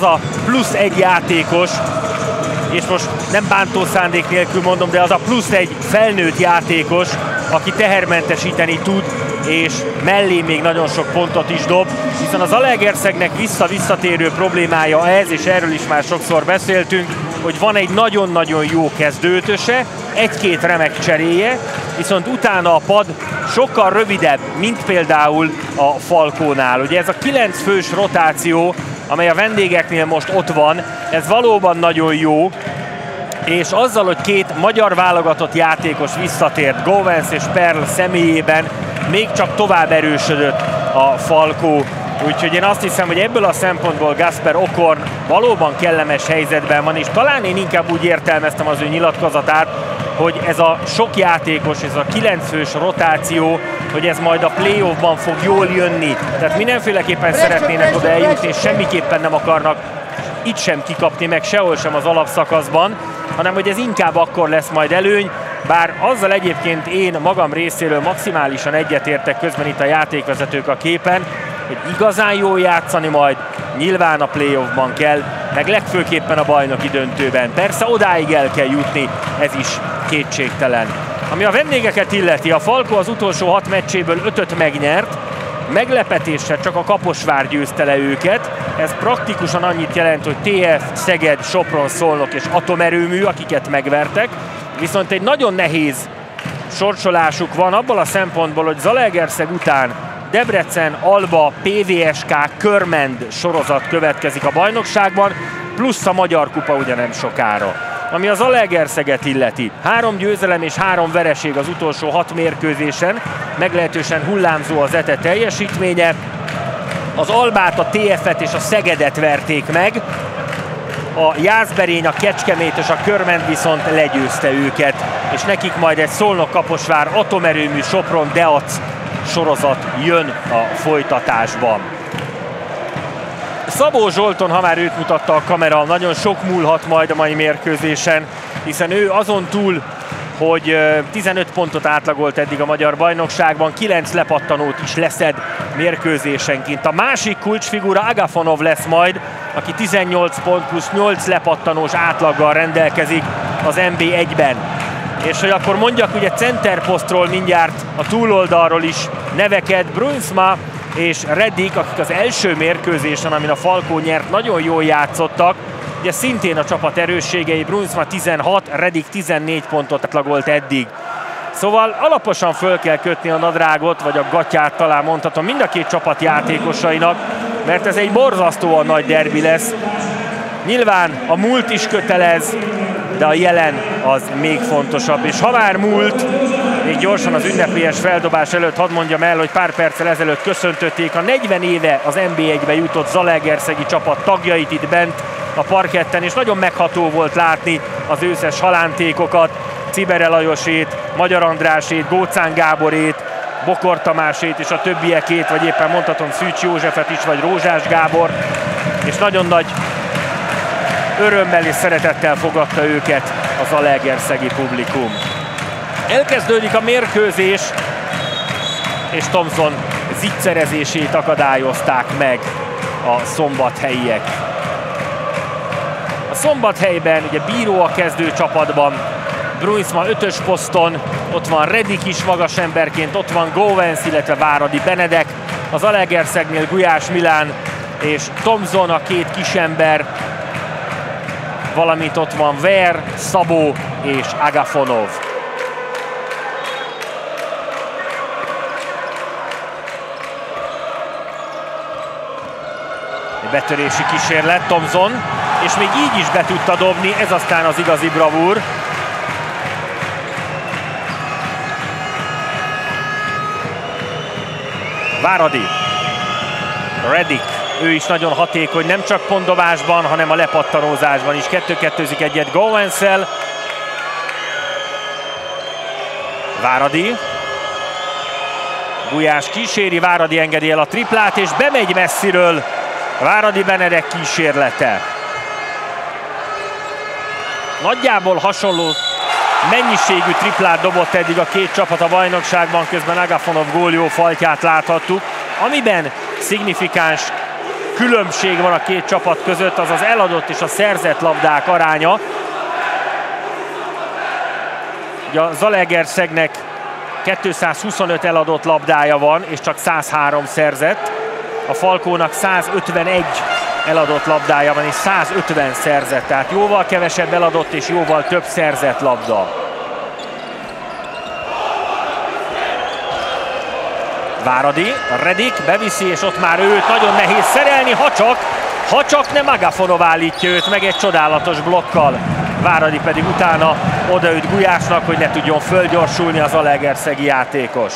az a plusz egy játékos, és most nem bántó szándék nélkül mondom, de az a plusz egy felnőtt játékos, aki tehermentesíteni tud, és mellé még nagyon sok pontot is dob, hiszen az Alegerszegnek vissza-visszatérő problémája ez, és erről is már sokszor beszéltünk, hogy van egy nagyon-nagyon jó kezdőtöse, egy-két remek cseréje, viszont utána a pad sokkal rövidebb, mint például a Falkónál. Ugye ez a kilenc fős rotáció, amely a vendégeknél most ott van, ez valóban nagyon jó, és azzal, hogy két magyar válogatott játékos visszatért, Govens és Perl személyében, még csak tovább erősödött a Falkó. Úgyhogy én azt hiszem, hogy ebből a szempontból Gasper Okorn valóban kellemes helyzetben van, és talán én inkább úgy értelmeztem az ő nyilatkozatát, hogy ez a sok játékos, ez a kilencfős rotáció, hogy ez majd a playoffban fog jól jönni. Tehát mindenféleképpen szeretnének oda eljutni, és semmiképpen nem akarnak itt sem kikapni, meg sehol sem az alapszakaszban, hanem hogy ez inkább akkor lesz majd előny, bár azzal egyébként én magam részéről maximálisan egyetértek közben itt a játékvezetők a képen, hogy igazán jól játszani majd nyilván a playoffban kell, meg legfőképpen a bajnoki döntőben. Persze odáig el kell jutni, ez is kétségtelen. Ami a vendégeket illeti, a Falko az utolsó hat meccséből ötöt megnyert, meglepetéssel csak a Kaposvár győzte le őket. Ez praktikusan annyit jelent, hogy TF, Szeged, Sopron, Szolnok és Atomerőmű, akiket megvertek. Viszont egy nagyon nehéz sorsolásuk van abból a szempontból, hogy Zalaegerszeg után Debrecen, Alba, PVSK, Körmend sorozat következik a bajnokságban, plusz a Magyar Kupa ugye nem sokára. Ami az Alegerszeget illeti. Három győzelem és három vereség az utolsó hat mérkőzésen, meglehetősen hullámzó az ETE teljesítménye. Az Albát, a TF-et és a Szegedet verték meg, a Jászberény, a Kecskemét és a Körment viszont legyőzte őket, és nekik majd egy Szolnok Kaposvár atomerőmű Sopron Deac sorozat jön a folytatásban. Szabó Zsolton, ha már őt mutatta a kamera, nagyon sok múlhat majd a mai mérkőzésen, hiszen ő azon túl, hogy 15 pontot átlagolt eddig a magyar bajnokságban, 9 lepattanót is leszed mérkőzésenként. A másik kulcsfigura Agafonov lesz majd, aki 18 pont plusz 8 lepattanós átlaggal rendelkezik az NB1-ben. És hogy akkor mondjak ugye centerposztról mindjárt a túloldalról is neveket, Brunsma és Reddick, akik az első mérkőzésen, amin a Falkó nyert, nagyon jól játszottak, ugye szintén a csapat erősségei, Brunsma 16, Reddick 14 pontot átlagolt eddig. Szóval alaposan föl kell kötni a nadrágot, vagy a gatyát talán mondhatom mind a két csapat játékosainak, mert ez egy borzasztóan nagy derbi lesz. Nyilván a múlt is kötelez, de a jelen az még fontosabb. És ha már múlt, még gyorsan az ünnepélyes feldobás előtt hadd mondjam el, hogy pár perccel ezelőtt köszöntötték a 40 éve az NB1-be jutott Zalaegerszegi csapat tagjait itt bent a parketten, és nagyon megható volt látni az őszes halántékokat, Cibere Lajosét, Magyar Andrásét, Gócán Gáborét, Bokor Tamásét és a többiekét, vagy éppen mondhatom Szűcs Józsefet is, vagy Rózsás Gábor, és nagyon nagy örömmel és szeretettel fogadta őket az Alegerszegi publikum. Elkezdődik a mérkőzés, és Thomson zicserezését akadályozták meg a szombathelyiek. A szombathelyben ugye bíró a kezdő csapatban, Bruinsma ötös poszton, ott van Redik is magas emberként, ott van Govens, illetve Váradi Benedek, az Alegerszegnél Gulyás Milán és Thomson a két kisember, valamint ott van Ver, Szabó és Agafonov. Betörési kísérlet, Thomson, és még így is be tudta dobni, ez aztán az igazi bravúr. Váradi. Redik. Ő is nagyon hatékony, nem csak pontdobásban, hanem a lepattanózásban is. Kettő-kettőzik egyet Gowenszel. Váradi. Gulyás kíséri, Váradi engedi el a triplát, és bemegy messziről Váradi Benedek kísérlete. Nagyjából hasonló mennyiségű triplát dobott eddig a két csapat a bajnokságban, közben Agafonov góljó faltját láthattuk, amiben szignifikáns különbség van a két csapat között, az az eladott és a szerzett labdák aránya. Ugye a Zalegerszegnek 225 eladott labdája van, és csak 103 szerzett. A Falkónak 151 eladott labdája van, és 150 szerzett. Tehát jóval kevesebb eladott, és jóval több szerzett labda. Váradi, Redik beviszi, és ott már őt nagyon nehéz szerelni, ha csak, ha csak nem Agafonov állítja őt meg egy csodálatos blokkal. Váradi pedig utána odaüt Gulyásnak, hogy ne tudjon fölgyorsulni az Alegerszegi játékos.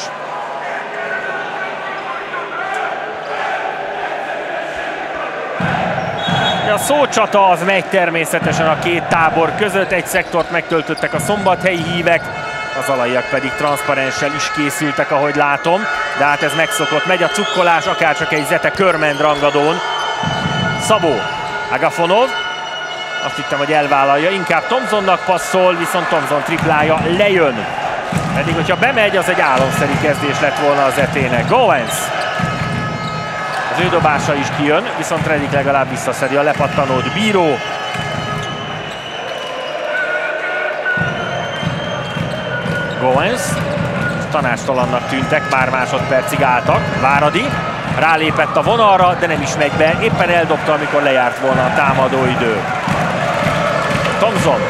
Szócsata az megy természetesen a két tábor között, egy szektort megtöltöttek a szombathelyi hívek, az alaiak pedig transzparenssel is készültek, ahogy látom, de hát ez megszokott. Megy a cukkolás, akárcsak egy Zete Körmend rangadón. Szabó, Agafonov, azt hittem, hogy elvállalja, inkább Thompsonnak passzol, viszont Thompson triplája lejön. Pedig, hogyha bemegy, az egy álomszerű kezdés lett volna az etének. Goens! Az ő dobása is kijön, viszont Redik legalább visszaszedi a lepattanót. Bíró Goens. Tanástalannak tűntek, pár másodpercig álltak. Váradi rálépett a vonalra, de nem is megy be. Éppen eldobta, amikor lejárt volna a támadó idő. Thompson.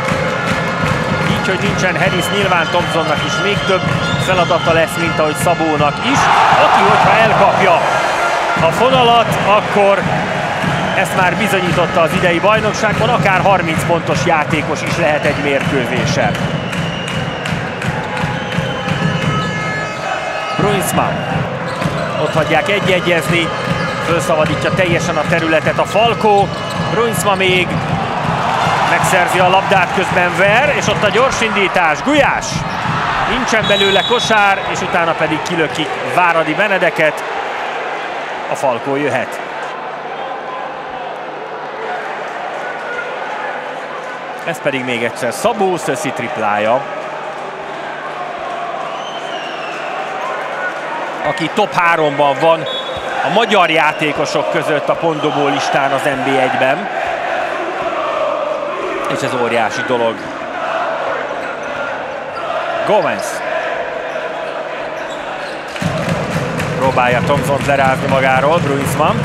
Így, hogy nincsen Harris, nyilván Thompsonnak is még több feladata lesz, mint ahogy Szabónak is. Aki, hogyha elkapja a fonalat, akkor ezt már bizonyította az idei bajnokságban, akár 30 pontos játékos is lehet egy mérkőzésen. Bruinsman. Ott hagyják egyegyezni, felszabadítja teljesen a területet a Falkó. Bruinsma még megszerzi a labdát, közben ver, és ott a gyorsindítás, Gulyás. Nincsen belőle kosár, és utána pedig kilöki Váradi Benedeket. A Falkó jöhet. Ez pedig még egyszer Szabó Szöszi triplája. aki top 3-ban van a magyar játékosok között a pontdobó listán az NB1-ben. És ez óriási dolog. Gomez. Próbálja Thompson lerázni magáról, Bruinsman.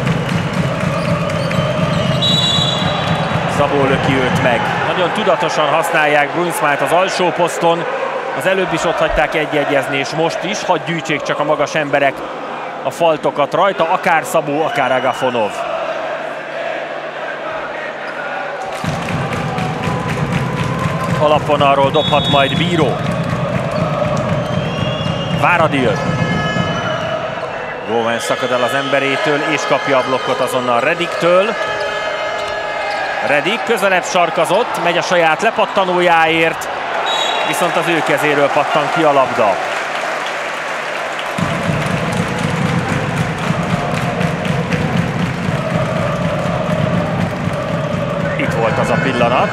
Szabó löki őt meg. Nagyon tudatosan használják Bruinsmát az alsó poszton, az előbb is ott hagyták egy-egyezni, és most is, hadd gyűjtsék csak a magas emberek a faltokat rajta, akár Szabó, akár Agafonov. Alapvonalról dobhat majd Bíró. Váradi jön. Góven szakad el az emberétől, és kapja a blokkot azonnal Rediktől. Redik közelebb sarkazott, megy a saját lepattanójáért, viszont az ő kezéről pattan ki a labda. Itt volt az a pillanat.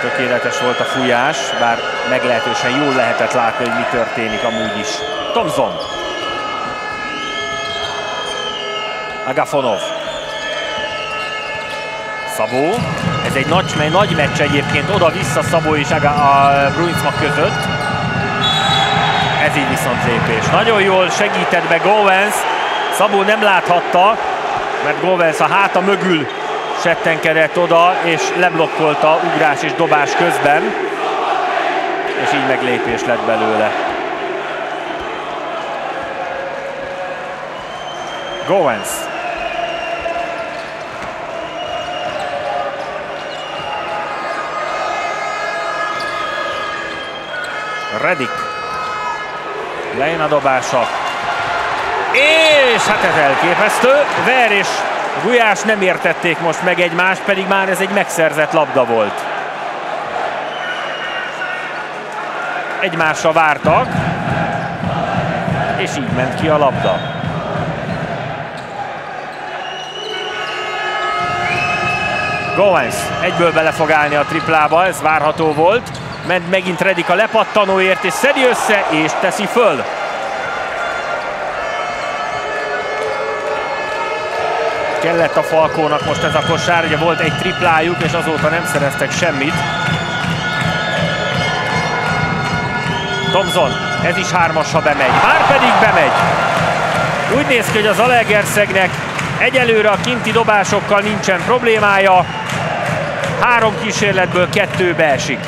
Tökéletes volt a fújás, bár meglehetősen jól lehetett látni, hogy mi történik amúgy is. Thompson. Agafonov. Szabó. Ez egy nagy, nagy meccs egyébként, oda-vissza Szabó és a Bruinsma között. Ez így viszont lépés. Nagyon jól segített be Govens. Szabó nem láthatta, mert Govens a háta mögül settenkedett oda, és leblokkolta ugrás és dobás közben. És így meglépés lett belőle. Govens Redik. Lejön a dobása. És hát ez elképesztő. Ver és Gulyás nem értették most meg egymást, pedig már ez egy megszerzett labda volt. Egymásra vártak, és így ment ki a labda. Goens egyből bele fog állni a triplába, ez várható volt. Ment megint Redik a lepattanóért, és szedi össze, és teszi föl. Kellett a Falkónak most ez a kosár, ugye volt egy triplájuk, és azóta nem szereztek semmit. Thompson, ez is hármas, ha bemegy. Már pedig bemegy. Úgy néz ki, hogy az Alegerszegnek egyelőre a kinti dobásokkal nincsen problémája. Három kísérletből kettő beesik.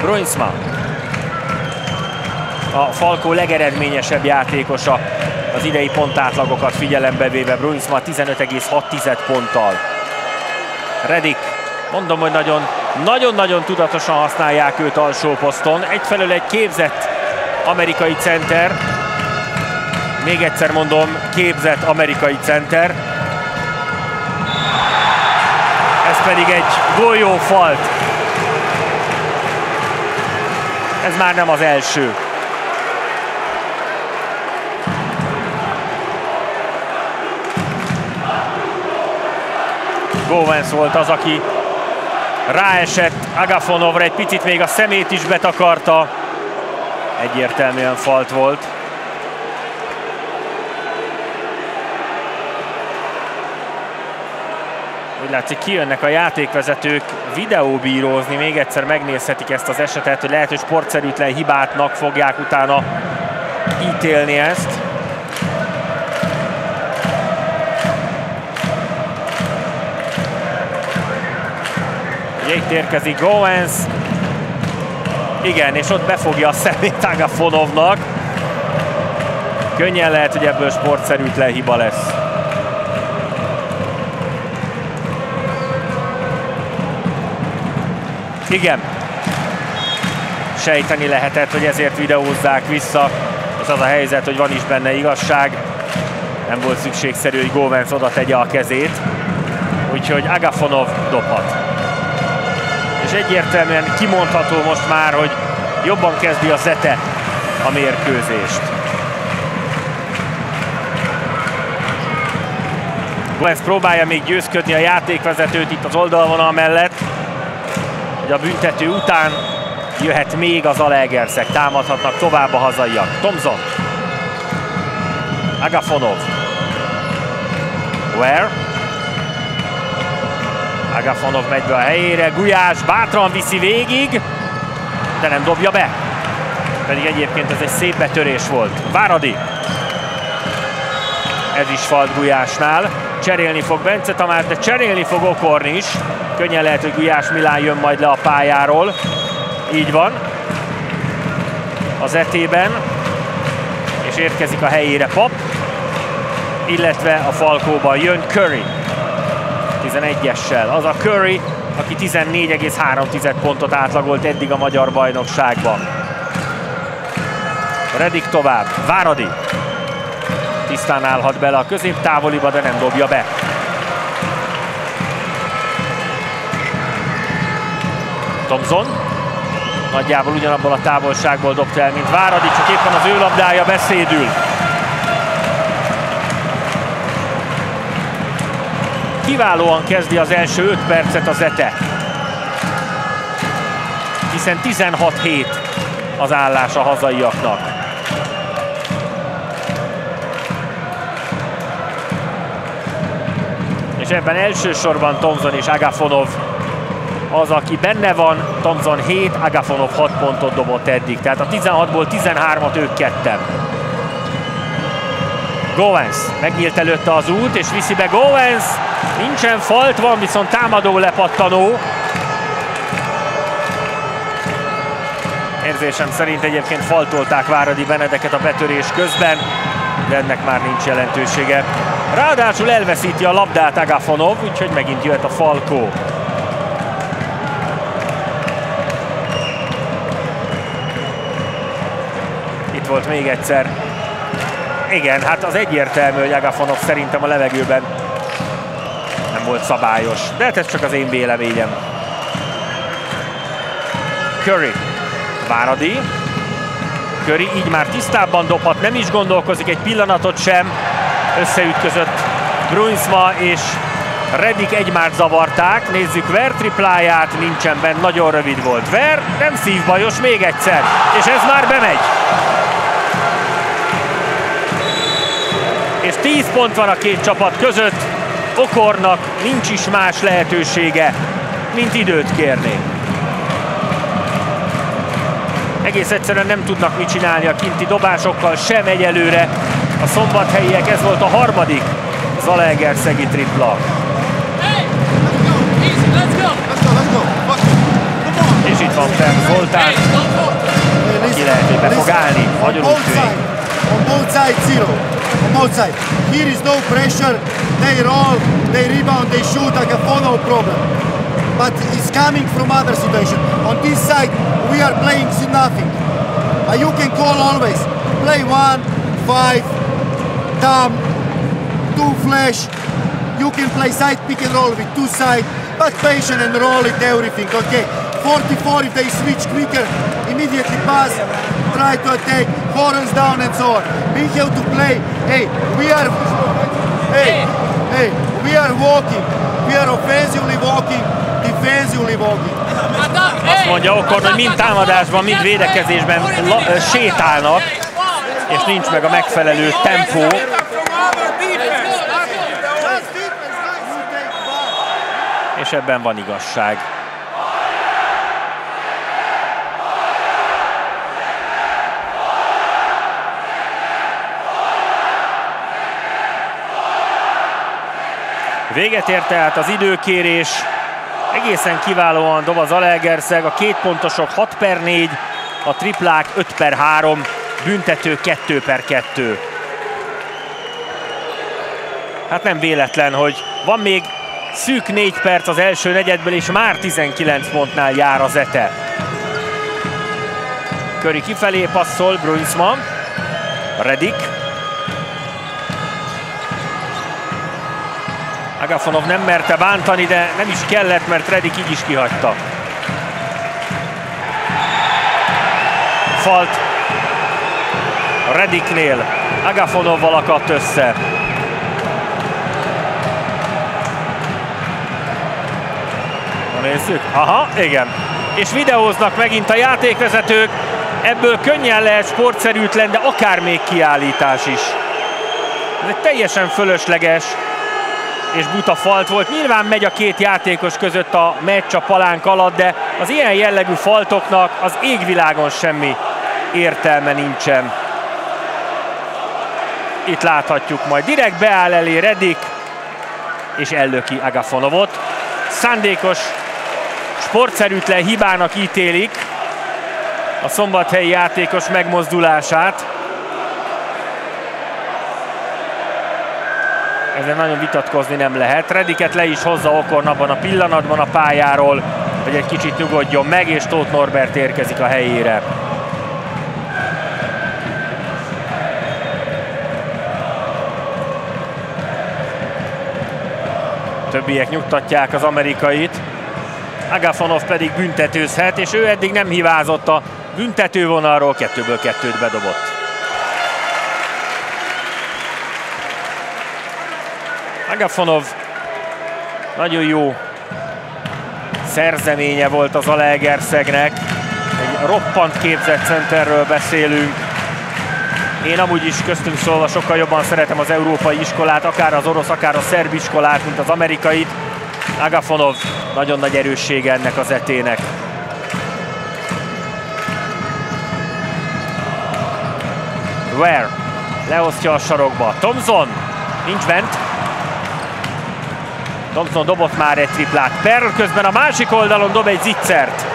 Bruinsma. A Falkó legeredményesebb játékosa az idei pontátlagokat figyelembe véve. Bruinsma 15,6 ponttal. Redik, mondom, hogy nagyon nagyon-nagyon tudatosan használják őt alsó poszton. Egyfelől egy képzett amerikai center, még egyszer mondom, képzett amerikai center. Ez pedig egy golyófalt. Ez már nem az első. Góvenc volt az, aki ráesett Agafonovra, egy picit még a szemét is betakarta. Egyértelműen falt volt. Úgy látszik, kijönnek a játékvezetők videóbírózni, még egyszer megnézhetik ezt az esetet, hogy lehet, hogy sportszerűtlen hibátnak fogják utána ítélni ezt. Ugye itt érkezik Goens. Igen, és ott befogja a szemét Agafonovnak. Könnyen lehet, hogy ebből sportszerűtlen hiba lesz. Igen. Sejteni lehetett, hogy ezért videózzák vissza, és az a helyzet, hogy van is benne igazság. Nem volt szükségszerű, hogy Góvenc oda tegye a kezét. Úgyhogy Agafonov dobhat és egyértelműen kimondható most már, hogy jobban kezdi a Zete a mérkőzést. Gomez próbálja még győzködni a játékvezetőt itt az oldalvonal mellett, hogy a büntető után jöhet még az Alegerszeg, támadhatnak tovább a hazaiak. Tomzon, Agafonov, Where? Agafonov megy be a helyére, Gulyás bátran viszi végig, de nem dobja be. Pedig egyébként ez egy szép betörés volt. Váradi. Ez is falt Gulyásnál. Cserélni fog Bence Tamás, de cserélni fog Okorn is. Könnyen lehet, hogy Gulyás Milán jön majd le a pályáról. Így van. Az etében. És érkezik a helyére Pap. Illetve a Falkóban jön Curry. 11-essel. Az a Curry, aki 14,3 pontot átlagolt eddig a magyar bajnokságban. Redik tovább, Váradi. Tisztán állhat bele a középtávoliba, de nem dobja be. Thompson. Nagyjából ugyanabból a távolságból dobta el, mint Váradi, csak éppen az ő labdája beszédül. Kiválóan kezdi az első 5 percet az Ete. Hiszen 16-7 az állás a hazaiaknak. És ebben elsősorban Tomzon és Agafonov az, aki benne van, Tomzon 7, Agafonov 6 pontot dobott eddig. Tehát a 16-ból 13-at ők ketten. Govens megnyílt előtte az út, és viszi be Govens. Nincsen falt, van viszont támadó lepattanó. Érzésem szerint egyébként faltolták Váradi Benedeket a betörés közben, de ennek már nincs jelentősége. Ráadásul elveszíti a labdát Agafonov, úgyhogy megint jöhet a Falkó. Itt volt még egyszer igen, hát az egyértelmű, hogy Agafonov szerintem a levegőben nem volt szabályos. De hát ez csak az én véleményem. Curry. Váradi. Curry így már tisztábban dobhat, nem is gondolkozik egy pillanatot sem. Összeütközött Bruinsma és Redik egymást zavarták. Nézzük Ver tripláját, nincsen benne, nagyon rövid volt. Ver nem szívbajos, még egyszer. És ez már bemegy. És 10 pont van a két csapat között. Okornak nincs is más lehetősége, mint időt kérni. Egész egyszerűen nem tudnak mit csinálni a kinti dobásokkal, sem egyelőre. A szombathelyiek, ez volt a harmadik Zalaegerszegi tripla. És itt van Fern Zoltán, aki lehet, hogy be fog állni. Nagyon úgy. On both sides, zero. On both sides. Here is no pressure. They roll, they rebound, they shoot like a follow problem. But it's coming from other situation. On this side, we are playing nothing. Uh, you can call always. Play one, five, thumb, two flash. You can play side pick and roll with two side, but patient and roll it everything, okay? 44 if they switch quicker, immediately pass, try to attack, horns down and so on. We have to play. Hey, we are hey, hey, we are walking. We are offensively walking, defensively walking. Azt mondja Okor, hogy mind támadásban, mind védekezésben la, sétálnak, és nincs meg a megfelelő tempó. És ebben van igazság. Véget ért tehát az időkérés. Egészen kiválóan dob az Alegerszeg, a két pontosok 6 per 4, a triplák 5 per 3, büntető 2 per 2. Hát nem véletlen, hogy van még szűk 4 perc az első negyedből, és már 19 pontnál jár az ete. Köri kifelé passzol Bruinsman, Redik, Agafonov nem merte bántani, de nem is kellett, mert Redik így is kihagyta. Falt Rediknél. Agafonovval akadt össze. Nézzük. Aha, igen. És videóznak megint a játékvezetők. Ebből könnyen lehet sportszerűtlen, de akár még kiállítás is. Ez egy teljesen fölösleges, és buta falt volt. Nyilván megy a két játékos között a meccs a palánk alatt, de az ilyen jellegű faltoknak az égvilágon semmi értelme nincsen. Itt láthatjuk majd. Direkt beáll elé Redik, és ellöki Agafonovot. Szándékos, sportszerűtlen hibának ítélik a szombathelyi játékos megmozdulását. ezzel nagyon vitatkozni nem lehet. Rediket le is hozza Okorn abban a pillanatban a pályáról, hogy egy kicsit nyugodjon meg, és Tóth Norbert érkezik a helyére. Többiek nyugtatják az amerikait. Agafonov pedig büntetőzhet, és ő eddig nem hibázott a büntetővonalról, kettőből kettőt bedobott. Agafonov nagyon jó szerzeménye volt az Alegerszegnek. Egy roppant képzett centerről beszélünk. Én amúgy is köztünk szólva sokkal jobban szeretem az európai iskolát, akár az orosz, akár a szerb iskolát, mint az amerikait. Agafonov nagyon nagy erőssége ennek az etének. Where? Leosztja a sarokba. Thompson nincs bent. Thompson dobott már egy triplát. Perl közben a másik oldalon dob egy zicsert.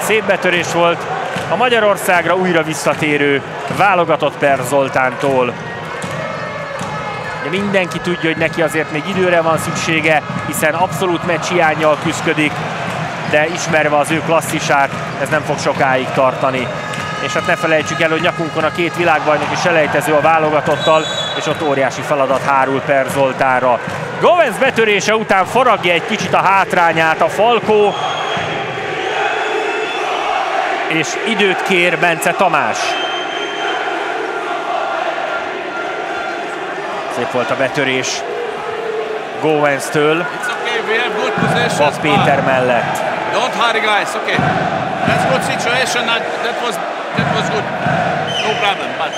Szép betörés volt a Magyarországra újra visszatérő válogatott Per Zoltántól. De mindenki tudja, hogy neki azért még időre van szüksége, hiszen abszolút meccs hiányjal küzdik, de ismerve az ő klasszisát, ez nem fog sokáig tartani. És hát ne felejtsük el, hogy nyakunkon a két világbajnoki selejtező a válogatottal, és ott óriási feladat hárul Per Zoltánra. Govens betörése után faragja egy kicsit a hátrányát a Falkó, és időt kér Bence Tamás. Szép volt a betörés Govens-től. Okay, Péter mellett. Don't hurry guys, okay. That's good situation, that, that, was, that was good. No problem, but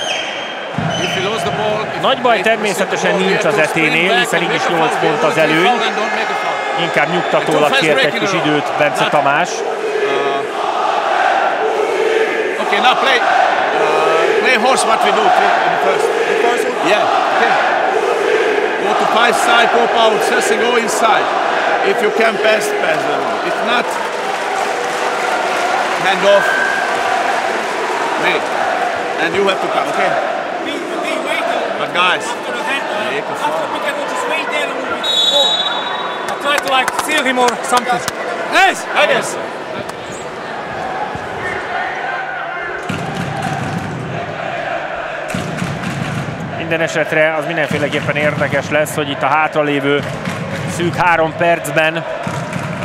if you lose the ball, Nagy baj természetesen nincs az eténél, hiszen így is 8 pont az előny. Inkább nyugtatólag kért egy kis időt Bence Tamás. Okay, now play, uh, play horse what we do in first. first Yeah, okay. Go to five side, pop out, just go inside. If you can pass, pass them. If not, hand off. Mate. And you have to come, okay? Be, be waiting. But guys, after the hand, uh, after we can just wait there and we'll be I'll try to like seal him or something. Yes! Yes! Minden esetre az mindenféleképpen érdekes lesz, hogy itt a hátralévő szűk három percben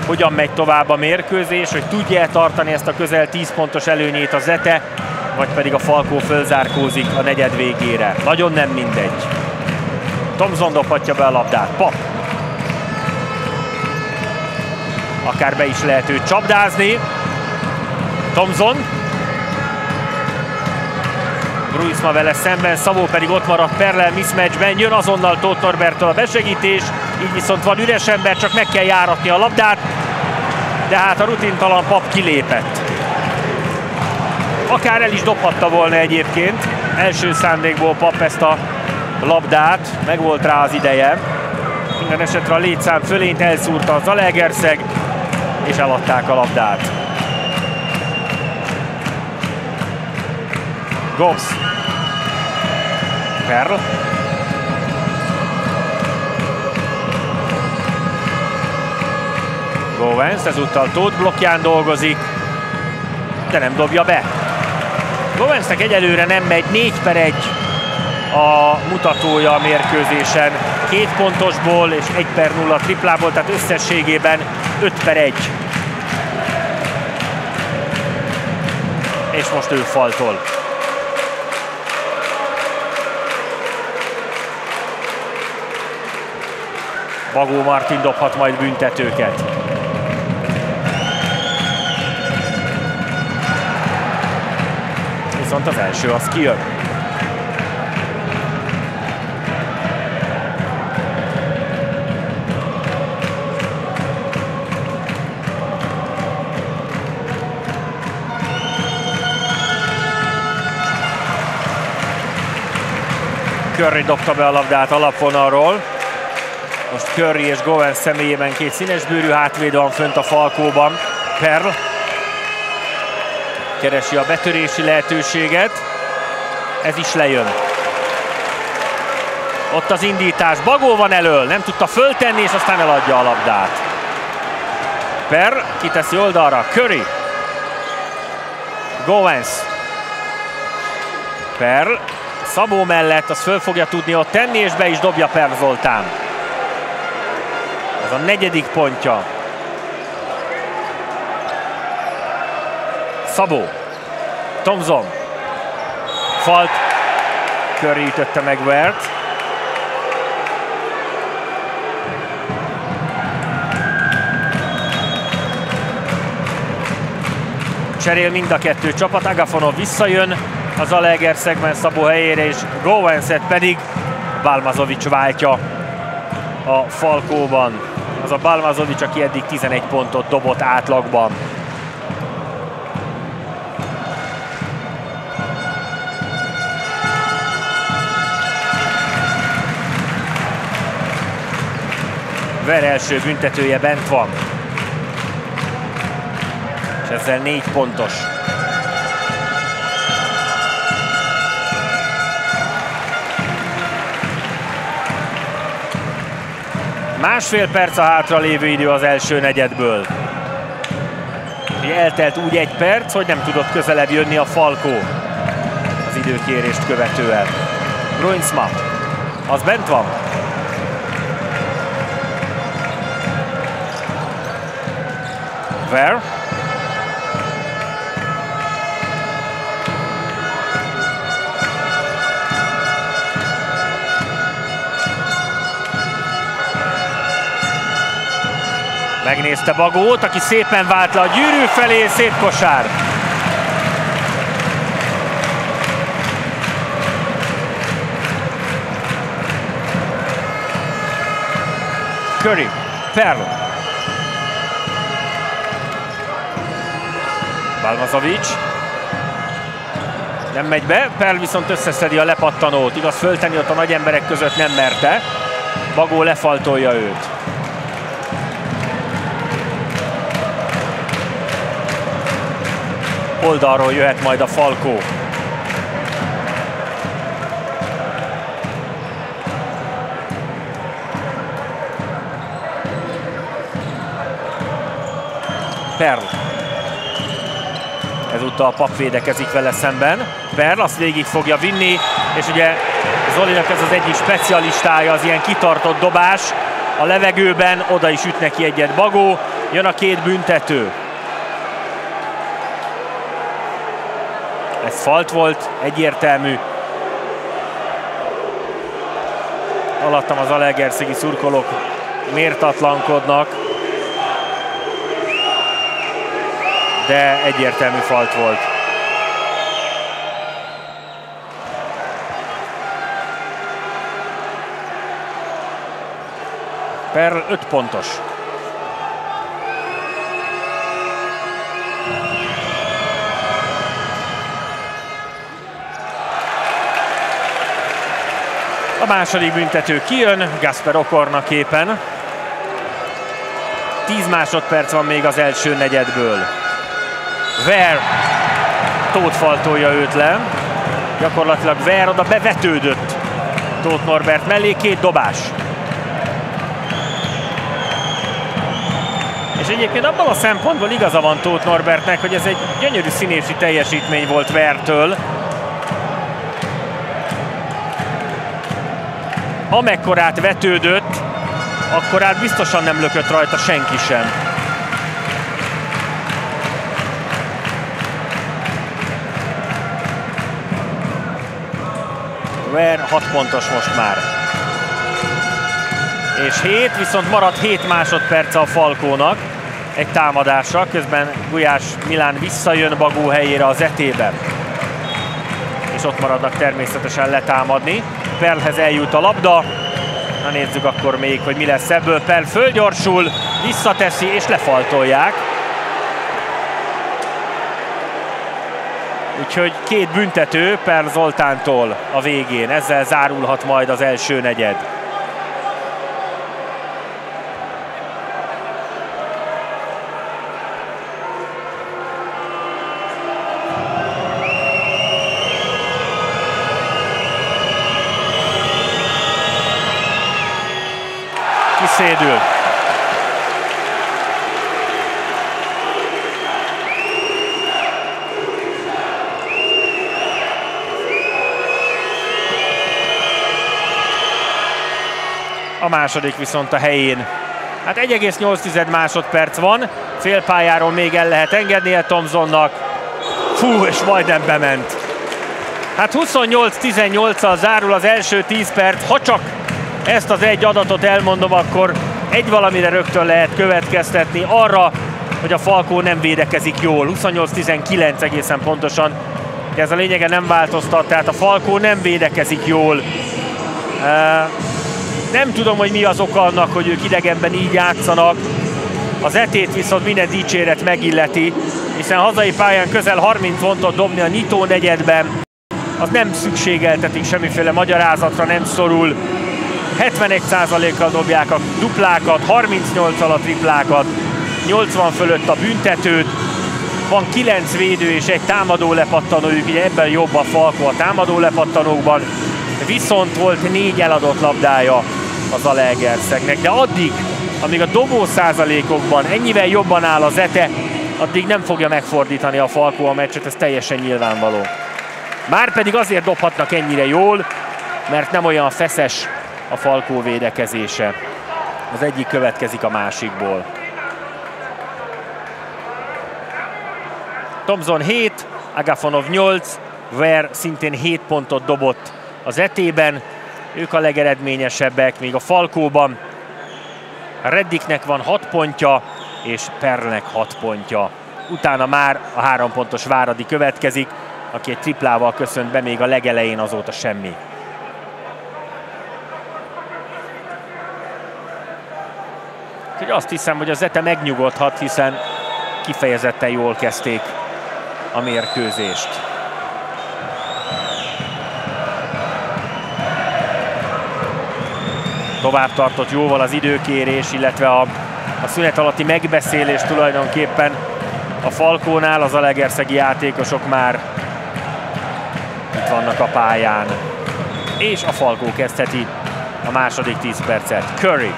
hogyan megy tovább a mérkőzés, hogy tudja-e tartani ezt a közel 10 pontos előnyét a Zete, vagy pedig a Falkó fölzárkózik a negyed végére. Nagyon nem mindegy. Tomzon dobhatja be a labdát. Pap. Akár be is lehet őt csapdázni. Tomzon. Gruisma vele szemben, Szabó pedig ott maradt Perlel mismatchben, jön azonnal Tóth Norbertől a besegítés, így viszont van üres ember, csak meg kell járatni a labdát, de hát a rutintalan pap kilépett. Akár el is dobhatta volna egyébként, első szándékból pap ezt a labdát, meg volt rá az ideje. Minden esetre a létszám fölényt elszúrta a Zalegerszeg, és eladták a labdát. Gobbs. Perl. Govens ezúttal Tóth blokkján dolgozik, de nem dobja be. Govensnek egyelőre nem megy, 4 per 1 a mutatója a mérkőzésen. Két pontosból és 1 per 0 triplából, tehát összességében 5 per 1. És most ő faltol. Bagó Martin dobhat majd büntetőket. Viszont az első az kijön. Curry dobta be a labdát alapvonalról. Most Curry és Gowen személyében két színesbőrű hátvéd van fönt a Falkóban. Perl keresi a betörési lehetőséget. Ez is lejön. Ott az indítás. Bagó van elől, nem tudta föltenni, és aztán eladja a labdát. Per kiteszi oldalra. Curry. Gowens. Per. Szabó mellett, az föl fogja tudni ott tenni, és be is dobja Per Zoltán. Ez a negyedik pontja. Szabó. Tomzon. Falt. Ütötte meg Wert. Cserél mind a kettő csapat. Agafonov visszajön az Alegerszegben Szabó helyére, és Gowenset pedig Balmazovic váltja a Falkóban. Az a Balmazovic, aki eddig 11 pontot dobott átlagban. Ver első büntetője bent van. És ezzel négy pontos. Másfél perc a hátra lévő idő az első negyedből. Eltelt úgy egy perc, hogy nem tudott közelebb jönni a Falkó az időkérést követően. Bruinsma, az bent van, Ver. Megnézte Bagót, aki szépen vált le a gyűrű felé, szép kosár. Curry, Perl. Balmazovic. Nem megy be, Perl viszont összeszedi a lepattanót. Igaz, fölteni ott a nagy emberek között nem merte. Bagó lefaltolja őt. Oldalról jöhet majd a Falkó. Perl. Ezúttal pap védekezik vele szemben. Perl azt végig fogja vinni, és ugye Zolinak ez az egyik specialistája, az ilyen kitartott dobás. A levegőben oda is üt neki egyet Bagó, jön a két büntető. Falt volt, egyértelmű. Alattam az alegerszegi szurkolók mértatlankodnak. De egyértelmű falt volt. Perl 5 pontos. A második büntető kijön, Gasper Okornak képen. 10 másodperc van még az első negyedből. Ver Tóth faltolja őt le. Gyakorlatilag Ver oda bevetődött Tóth Norbert mellé, két dobás. És egyébként abban a szempontból igaza van Tóth Norbertnek, hogy ez egy gyönyörű színési teljesítmény volt Vertől. Amekkorát vetődött, akkor át biztosan nem lökött rajta senki sem. Ver 6 pontos most már. És 7, viszont maradt 7 másodperc a Falkónak egy támadásra, közben Gulyás Milán visszajön Bagó helyére az etében. És ott maradnak természetesen letámadni. Perlhez eljut a labda. Na nézzük akkor még, hogy mi lesz ebből. Perl fölgyorsul, visszateszi és lefaltolják. Úgyhogy két büntető Perl Zoltántól a végén. Ezzel zárulhat majd az első negyed. Kiszédül. A második viszont a helyén. Hát 1,8 másodperc van, félpályáról még el lehet engednie Tomzonnak. Fú, és majdnem bement. Hát 28-18-al zárul az első 10 perc, ha csak ezt az egy adatot elmondom, akkor egy valamire rögtön lehet következtetni arra, hogy a Falkó nem védekezik jól. 28-19 egészen pontosan. De ez a lényege nem változtat, tehát a Falkó nem védekezik jól. Nem tudom, hogy mi az oka annak, hogy ők idegenben így játszanak. Az etét viszont minden dicséret megilleti, hiszen hazai pályán közel 30 pontot dobni a nyitó negyedben, az nem szükségeltetik semmiféle magyarázatra, nem szorul. 71%-kal dobják a duplákat, 38-al a triplákat, 80 fölött a büntetőt, van 9 védő és egy támadó lepattanójuk, ugye ebben jobb a Falko a támadó lepattanókban, viszont volt négy eladott labdája az Alegerszegnek, de addig, amíg a dobó százalékokban ennyivel jobban áll az Ete, addig nem fogja megfordítani a Falko a meccset, ez teljesen nyilvánvaló. Már pedig azért dobhatnak ennyire jól, mert nem olyan feszes a Falkó védekezése. Az egyik következik a másikból. Tomzon 7, Agafonov 8, Ver szintén 7 pontot dobott az etében. Ők a legeredményesebbek, még a Falkóban. Reddiknek van 6 pontja, és Perlnek 6 pontja. Utána már a 3 pontos Váradi következik, aki egy triplával köszönt be még a legelején, azóta semmi. Úgyhogy azt hiszem, hogy az Zete megnyugodhat, hiszen kifejezetten jól kezdték a mérkőzést. Tovább tartott jóval az időkérés, illetve a, a szünet alatti megbeszélés tulajdonképpen a Falkónál, az alegerszegi játékosok már itt vannak a pályán. És a Falkó kezdheti a második 10 percet. Curry.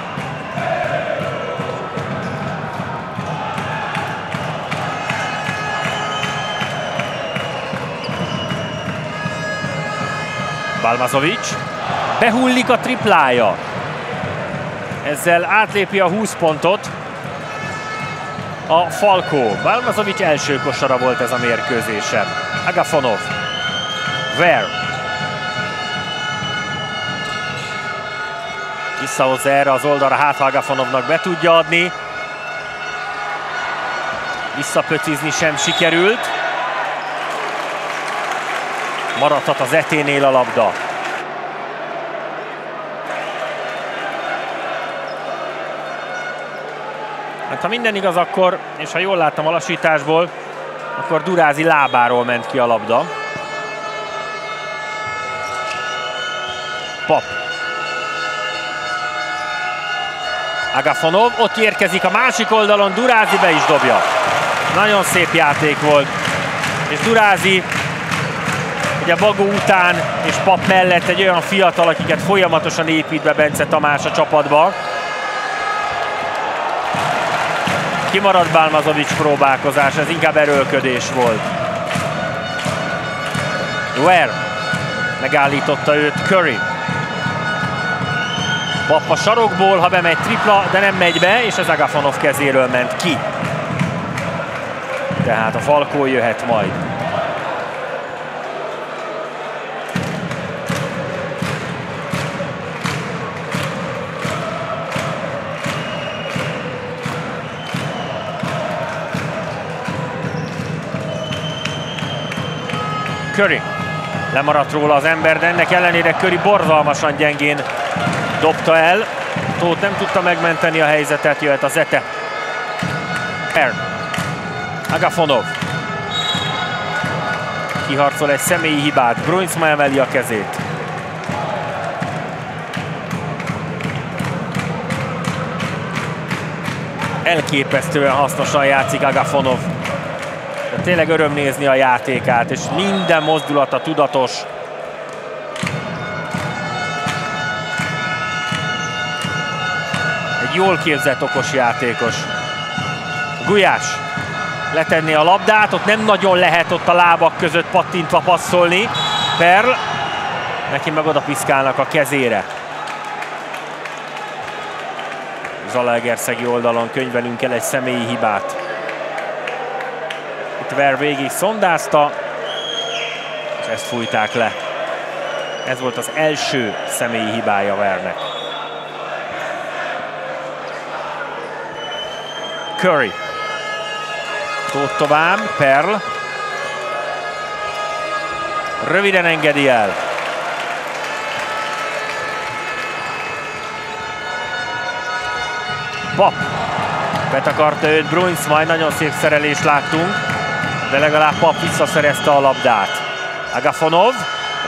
Balmazovic. Behullik a triplája. Ezzel átlépi a 20 pontot. A Falkó. Balmazovic első kosara volt ez a mérkőzésen. Agafonov. Ver. Visszahozza erre az oldalra, hát Agafonovnak be tudja adni. Visszapöcizni sem sikerült. Maradhat az eténél a labda. Hát ha minden igaz, akkor, és ha jól láttam a lassításból, akkor Durázi lábáról ment ki a labda. Pap. Agafonov, ott érkezik a másik oldalon, Durázi be is dobja. Nagyon szép játék volt. És Durázi ugye Bagó után és Pap mellett egy olyan fiatal, akiket folyamatosan épít be Bence Tamás a csapatba. Kimaradt Bálmazovics próbálkozás, ez inkább erőlködés volt. Ware megállította őt Curry. Pap a sarokból, ha bemegy tripla, de nem megy be, és az Agafonov kezéről ment ki. Tehát a Falkó jöhet majd. Curry. Lemaradt róla az ember, de ennek ellenére Curry borzalmasan gyengén dobta el. Tóth nem tudta megmenteni a helyzetet, jöhet az Ete. Ern. Agafonov. Kiharcol egy személyi hibát. Bruinsma emeli a kezét. Elképesztően hasznosan játszik Agafonov tényleg öröm nézni a játékát, és minden mozdulata tudatos. Egy jól képzett, okos játékos. Gulyás letenni a labdát, ott nem nagyon lehet ott a lábak között pattintva passzolni. Perl, neki meg oda piszkálnak a kezére. Zalaegerszegi oldalon könyvelünk el egy személyi hibát. Ver végig szondázta, és ezt fújták le. Ez volt az első személyi hibája Vernek. Curry. Tóth tovább, Perl. Röviden engedi el. Pap. Betakarta őt Bruins, majd nagyon szép szerelést láttunk de legalább Pap visszaszerezte a labdát. Agafonov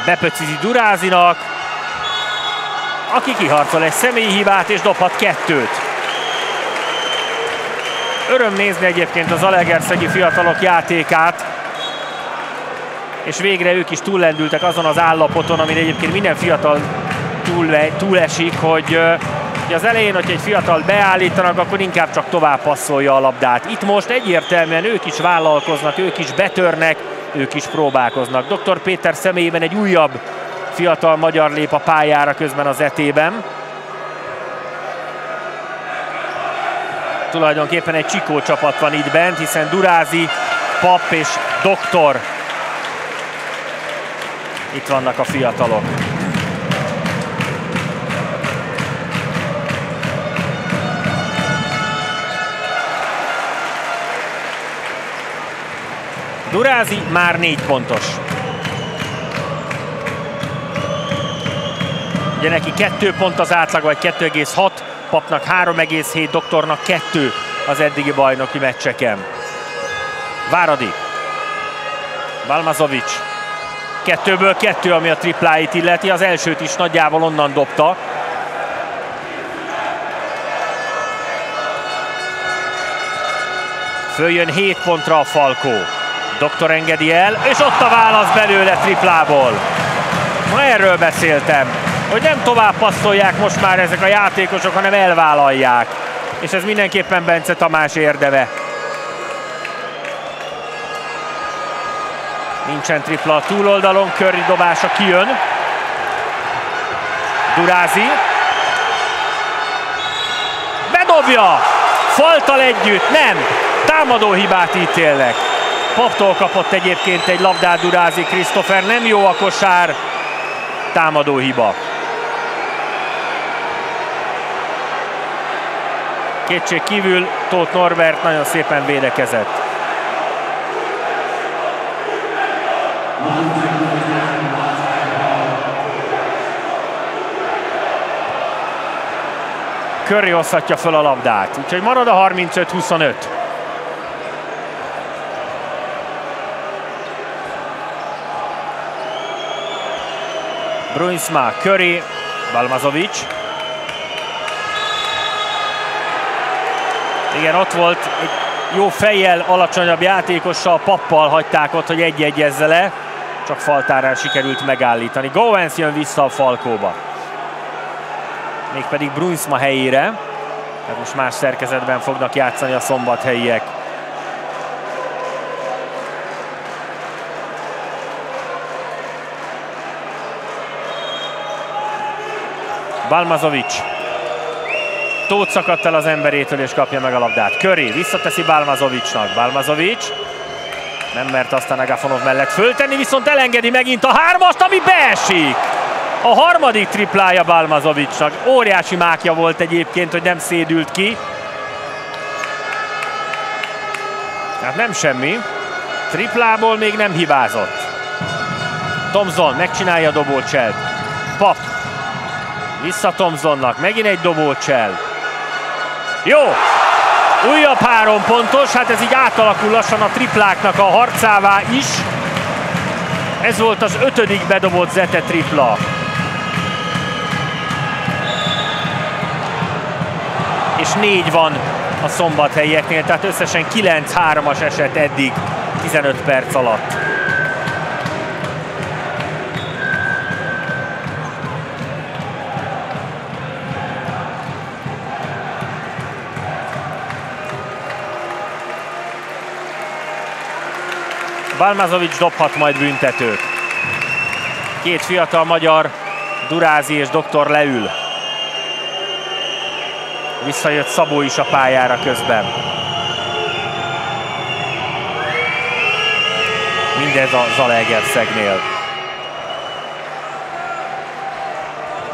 bepöcizi Durázinak, aki kiharcol egy személyi hibát és dobhat kettőt. Öröm nézni egyébként az Alegerszegi fiatalok játékát, és végre ők is túllendültek azon az állapoton, amin egyébként minden fiatal túl, túlesik, hogy hogy az elején, hogy egy fiatal beállítanak, akkor inkább csak tovább passzolja a labdát. Itt most egyértelműen ők is vállalkoznak, ők is betörnek, ők is próbálkoznak. Dr. Péter személyében egy újabb fiatal magyar lép a pályára közben az etében. Tulajdonképpen egy csikó csapat van itt bent, hiszen Durázi, Pap és Doktor itt vannak a fiatalok. Durázi már négy pontos. Ugye neki kettő pont az átlag, vagy 2,6 Papnak 3,7, Doktornak 2 az eddigi bajnoki meccseken. Váradi. Balmazovic. Kettőből kettő, ami a tripláit illeti. Az elsőt is nagyjából onnan dobta. Följön 7 pontra a Falkó. Doktor engedi el, és ott a válasz belőle triplából. Ma erről beszéltem, hogy nem tovább passzolják most már ezek a játékosok, hanem elvállalják. És ez mindenképpen Bence Tamás érdeve. Nincsen tripla a túloldalon, Curry dobása kijön. Durázi. Bedobja! Faltal együtt, nem! Támadó hibát ítélnek. Paptól kapott egyébként egy labdát Durázi Christopher, nem jó a kosár. Támadó hiba. Kétség kívül Tóth Norbert nagyon szépen védekezett. Curry oszhatja föl a labdát, úgyhogy marad a 35-25. Bruinsma, Curry, Balmazovic. Igen, ott volt egy jó fejjel, alacsonyabb játékossal, pappal hagyták ott, hogy egy-egyezze le. Csak faltárán sikerült megállítani. Govens jön vissza a Falkóba. Mégpedig Bruinsma helyére. Tehát most más szerkezetben fognak játszani a szombathelyiek. Balmazovic. Tóth szakadt el az emberétől és kapja meg a labdát. Köri visszateszi Balmazovicnak. Balmazovic nem mert aztán Agafonov mellett föltenni, viszont elengedi megint a hármast, ami beesik. A harmadik triplája Balmazovicnak. Óriási mákja volt egyébként, hogy nem szédült ki. Hát nem semmi. Triplából még nem hibázott. Thomson megcsinálja a dobócselt. Pap vissza Thomsonnak, megint egy dobócsel. Jó! Újabb három pontos, hát ez így átalakul lassan a tripláknak a harcává is. Ez volt az ötödik bedobott Zete tripla. És négy van a szombathelyieknél, tehát összesen 9-3-as eset eddig 15 perc alatt. Balmazovic dobhat majd büntetőt. Két fiatal magyar, Durázi és Doktor leül. Visszajött Szabó is a pályára közben. Mindez a Zalaegerszegnél.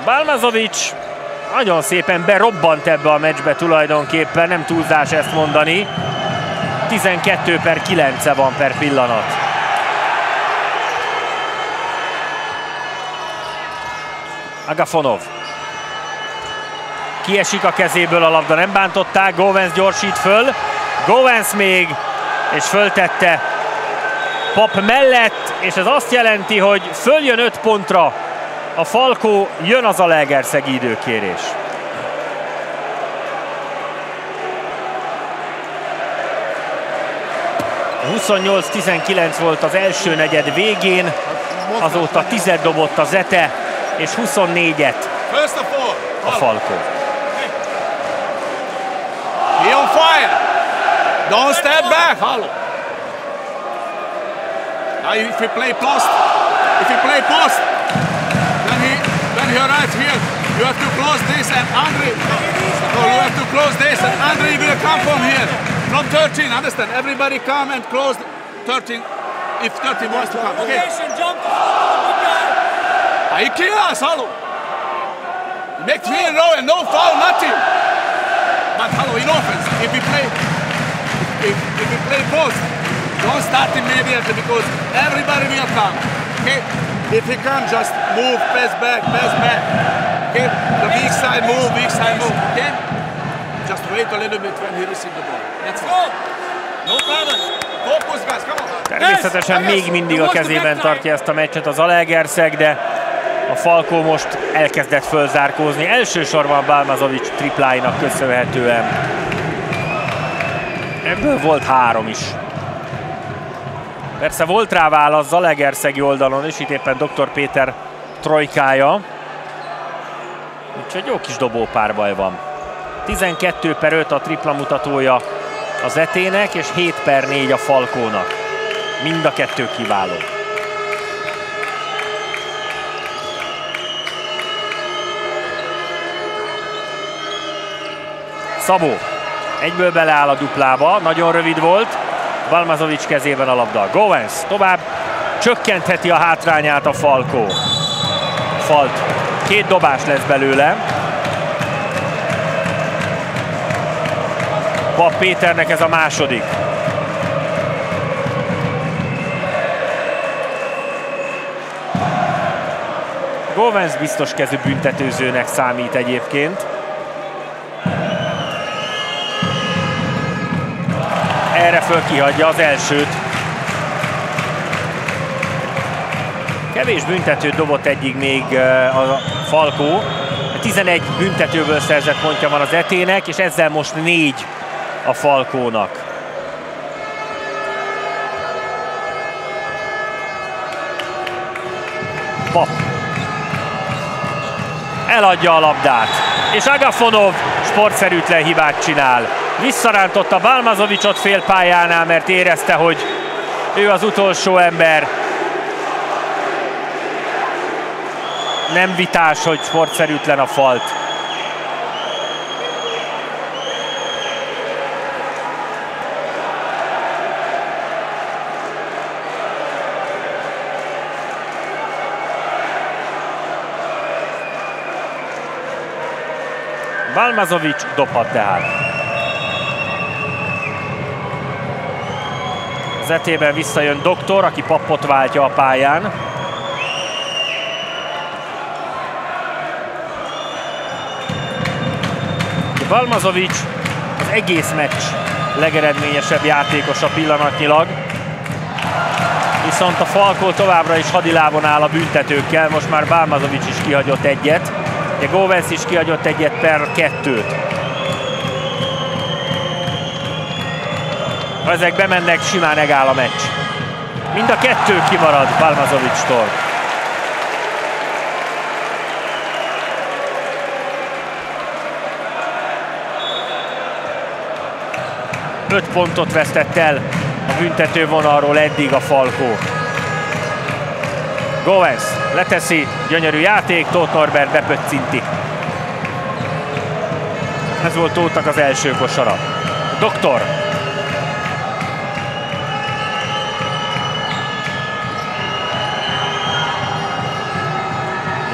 Balmazovic nagyon szépen berobbant ebbe a meccsbe tulajdonképpen, nem túlzás ezt mondani. 12 per 9 van per pillanat. Agafonov. Kiesik a kezéből a labda, nem bántották, Govens gyorsít föl. Govens még, és föltette Pap mellett, és ez azt jelenti, hogy följön 5 pontra a Falkó, jön az a Legerszegi időkérés. 28-19 volt az első negyed végén, azóta 10 dobott az Zete, és 24-et a Falko. He on fire! Don't step back. Now if you play post, if you play post, then he then he arrives here. You have to close this and Andre. No, you have to close this and Andre will come from here. From 13, understand? Everybody come and close 13 if 13 wants to come. Okay. É, Salo. Make three in a row and no foul, nothing. But hello, in offense, if we play, if, if we play post, don't start immediately because everybody will come. Okay? If he comes, just move, pass back, pass back. Okay? The weak side move, weak side move, okay? Just wait a little bit when he receives the ball. That's all. No problem. Focus, guys, come on. Természetesen még mindig a kezében tartja ezt a meccset az Alegerszeg, de a Falkó most elkezdett fölzárkózni. Elsősorban Balmazovic tripláinak köszönhetően. Ebből volt három is. Persze volt rá válasz Zalegerszegi oldalon is, itt éppen Dr. Péter trojkája. Úgyhogy jó kis dobópárbaj van. 12 per 5 a tripla mutatója az etének, és 7 per 4 a Falkónak. Mind a kettő kiváló. Szabó egyből beleáll a duplába, nagyon rövid volt. Balmazovic kezében a labda. Govens tovább csökkentheti a hátrányát a Falkó. Falt. Két dobás lesz belőle. Pap Péternek ez a második. Govens biztos kezű büntetőzőnek számít egyébként. Erre föl kihagyja az elsőt. Kevés büntetőt dobott egyig még a Falkó. 11 büntetőből szerzett pontja van az etének, és ezzel most négy a Falkónak. Pap. Eladja a labdát. És Agafonov sportszerűtlen hibát csinál. Visszarántotta Balmazovicot félpályánál, mert érezte, hogy ő az utolsó ember. Nem vitás, hogy sportszerűtlen a falt. Balmazovic dobhat tehát. Zetében visszajön Doktor, aki pappot váltja a pályán. Balmazovic az egész meccs legeredményesebb játékosa pillanatnyilag. Viszont a Falkó továbbra is hadilábon áll a büntetőkkel, most már Balmazovic is kihagyott egyet. Ugye Góvens is kihagyott egyet per kettőt. Ha ezek bemennek, simán megáll a meccs. Mind a kettő kimarad Balmazovic-tól. Öt pontot vesztett el a büntető vonalról eddig a Falkó. Govens leteszi, gyönyörű játék, Tóth Norbert bepöccinti. Ez volt Tóthnak az első kosara. Doktor.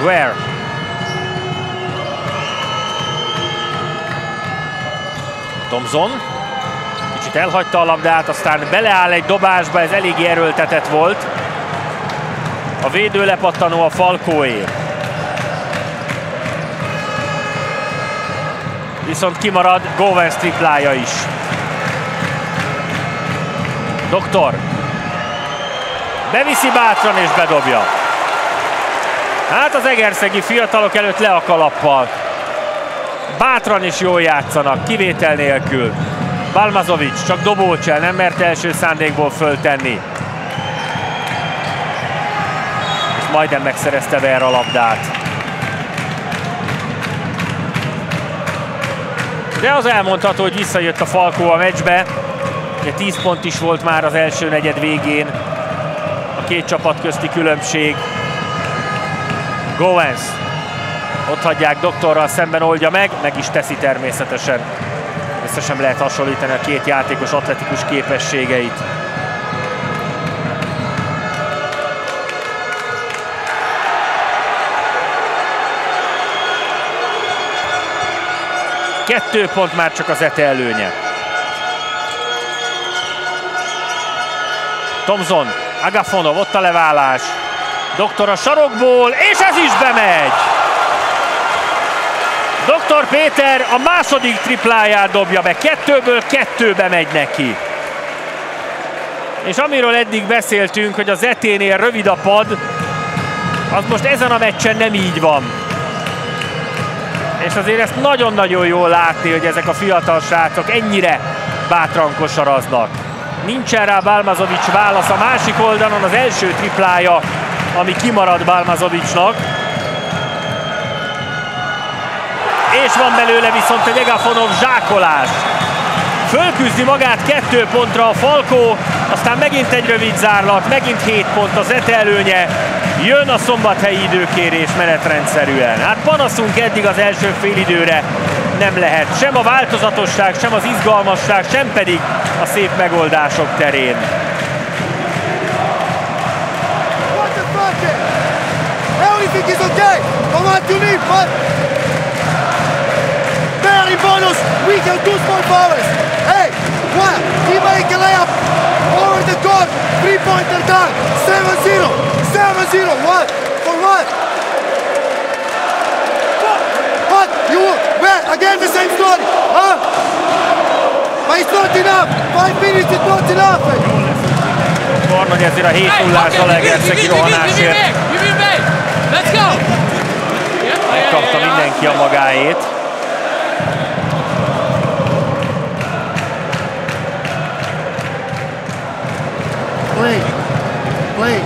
Where? Thompson. Kicsit elhagyta a labdát, aztán beleáll egy dobásba, ez eléggé erőltetett volt. A védő lepattanó a Falkóé. Viszont kimarad Govens triplája is. Doktor. Beviszi bátran és bedobja. Hát az egerszegi fiatalok előtt le a kalappal. Bátran is jól játszanak, kivétel nélkül. Balmazovic csak dobócsel, nem mert első szándékból föltenni. Majdnem megszerezte Ver a labdát. De az elmondható, hogy visszajött a Falkó a meccsbe. Ugye 10 pont is volt már az első negyed végén. A két csapat közti különbség. Goens. Ott hagyják doktorral szemben oldja meg, meg is teszi természetesen. Össze sem lehet hasonlítani a két játékos atletikus képességeit. Kettő pont már csak az Ete előnye. Tomzon, Agafonov, ott a leválás. Doktor a sarokból, és ez is bemegy! Sátor Péter a második tripláját dobja be, kettőből kettőbe megy neki. És amiről eddig beszéltünk, hogy az eténél rövid a pad, az most ezen a meccsen nem így van. És azért ezt nagyon-nagyon jól látni, hogy ezek a fiatal srácok ennyire bátran kosaraznak. Nincsen rá Balmazovic válasz a másik oldalon, az első triplája, ami kimarad Balmazovicsnak. És van belőle viszont egy Egafonov zsákolás. Fölküzdi magát kettő pontra a Falkó, aztán megint egy rövid zárlat, megint 7 pont az Ete előnye. Jön a szombathelyi időkérés menetrendszerűen. Hát panaszunk eddig az első félidőre nem lehet. Sem a változatosság, sem az izgalmasság, sem pedig a szép megoldások terén. Everything is okay. On, you need, but barely bonus. We can do small powers. Hey, what? He make a layup over the court. Three pointer done. 7-0. 7-0. What? For what? What? You where? Again the same story. Huh? But it's not enough. Five minutes is not enough. Kornony ezért a 7 0 Zalaegerszegi rohanásért Let's go! megkapta mindenki a magáét. Play. Play.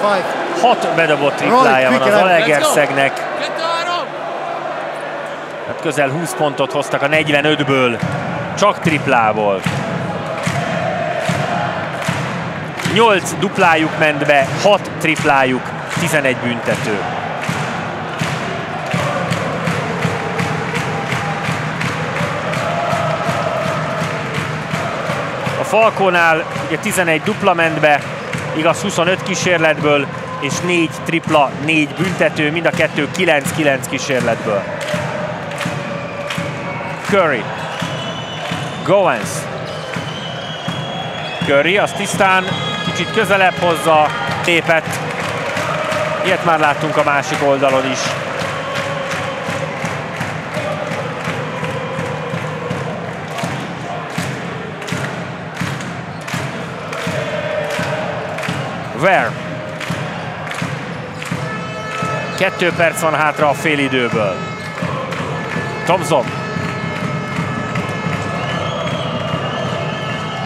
Five. Hat bedobott triplája van az Alegerszegnek. Hát közel 20 pontot hoztak a 45-ből. Csak triplából. 8 duplájuk ment be, 6 triplájuk, 11 büntető. A Falkónál ugye 11 dupla ment be, igaz 25 kísérletből, és 4 tripla, 4 büntető, mind a kettő 9-9 kísérletből. Curry. Goens. Curry, az tisztán kicsit közelebb hozza, lépett. Ilyet már láttunk a másik oldalon is. Where? Kettő perc van hátra a félidőből. Thompson.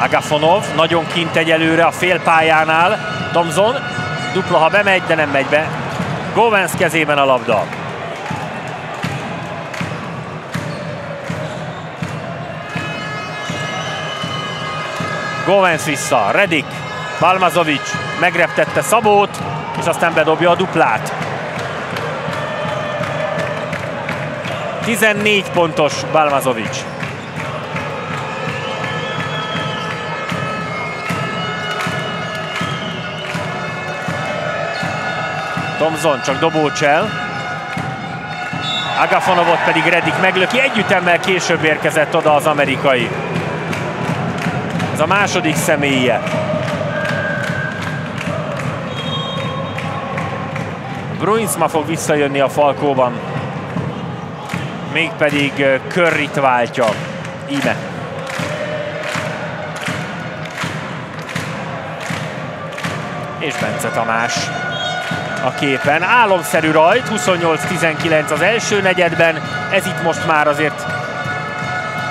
Agafonov nagyon kint egyelőre a félpályánál. Thompson dupla, ha bemegy, de nem megy be. Govens kezében a labda. Govens vissza, Redik, Balmazovic megreptette Szabót, és aztán bedobja a duplát. 14 pontos Balmazovic. Thompson csak dobócsel. Agafonovot pedig Reddick meglöki. Együttemmel később érkezett oda az amerikai. Ez a második személye. Bruinsma fog visszajönni a Falkóban. Mégpedig Curryt váltja. Íme. És Bence Tamás a képen. Álomszerű rajt, 28-19 az első negyedben. Ez itt most már azért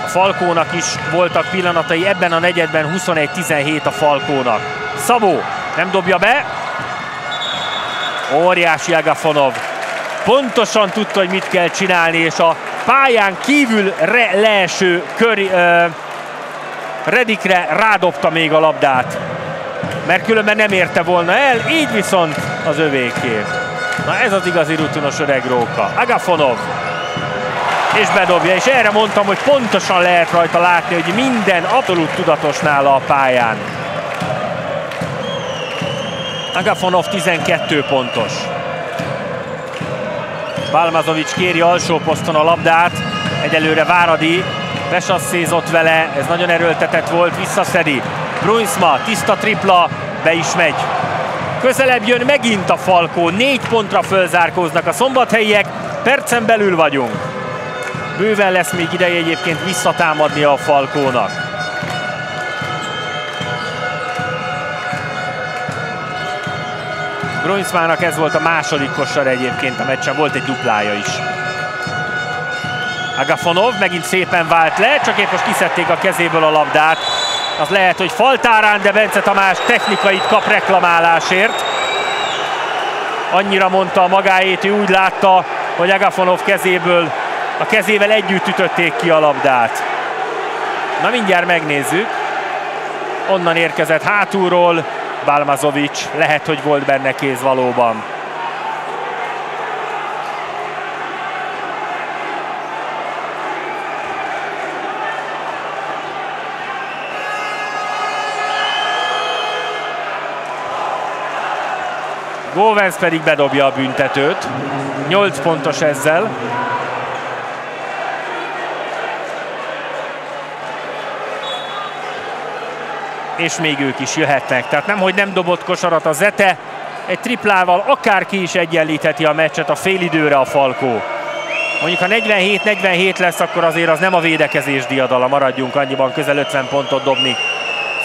a Falkónak is voltak pillanatai. Ebben a negyedben 21-17 a Falkónak. Szabó nem dobja be. Óriási Agafonov. Pontosan tudta, hogy mit kell csinálni, és a pályán kívülre leeső köri, uh, Redikre rádobta még a labdát. Mert különben nem érte volna el, így viszont az övéké. Na ez az igazi rutinos öreg róka. Agafonov. És bedobja, és erre mondtam, hogy pontosan lehet rajta látni, hogy minden abszolút tudatos nála a pályán. Agafonov 12 pontos. Balmazovic kéri alsó poszton a labdát, egyelőre Váradi besasszézott vele, ez nagyon erőltetett volt, visszaszedi. Bruinsma, tiszta tripla, be is megy. Közelebb jön megint a Falkó, négy pontra fölzárkóznak a szombathelyiek, percen belül vagyunk. Bőven lesz még ideje egyébként visszatámadni a Falkónak. Brunsmának ez volt a második kosar egyébként a meccsen, volt egy duplája is. Agafonov megint szépen vált le, csak épp most kiszedték a kezéből a labdát. Az lehet, hogy faltárán, de Bence Tamás technikait kap reklamálásért. Annyira mondta a magáét, ő úgy látta, hogy Agafonov kezéből, a kezével együtt ütötték ki a labdát. Na mindjárt megnézzük. Onnan érkezett hátulról, Balmazovic, lehet, hogy volt benne kéz valóban. Góvenz pedig bedobja a büntetőt. 8 pontos ezzel. És még ők is jöhetnek. Tehát nem, hogy nem dobott kosarat a Zete, egy triplával akárki is egyenlítheti a meccset a félidőre a Falkó. Mondjuk ha 47-47 lesz, akkor azért az nem a védekezés diadala, maradjunk annyiban közel 50 pontot dobni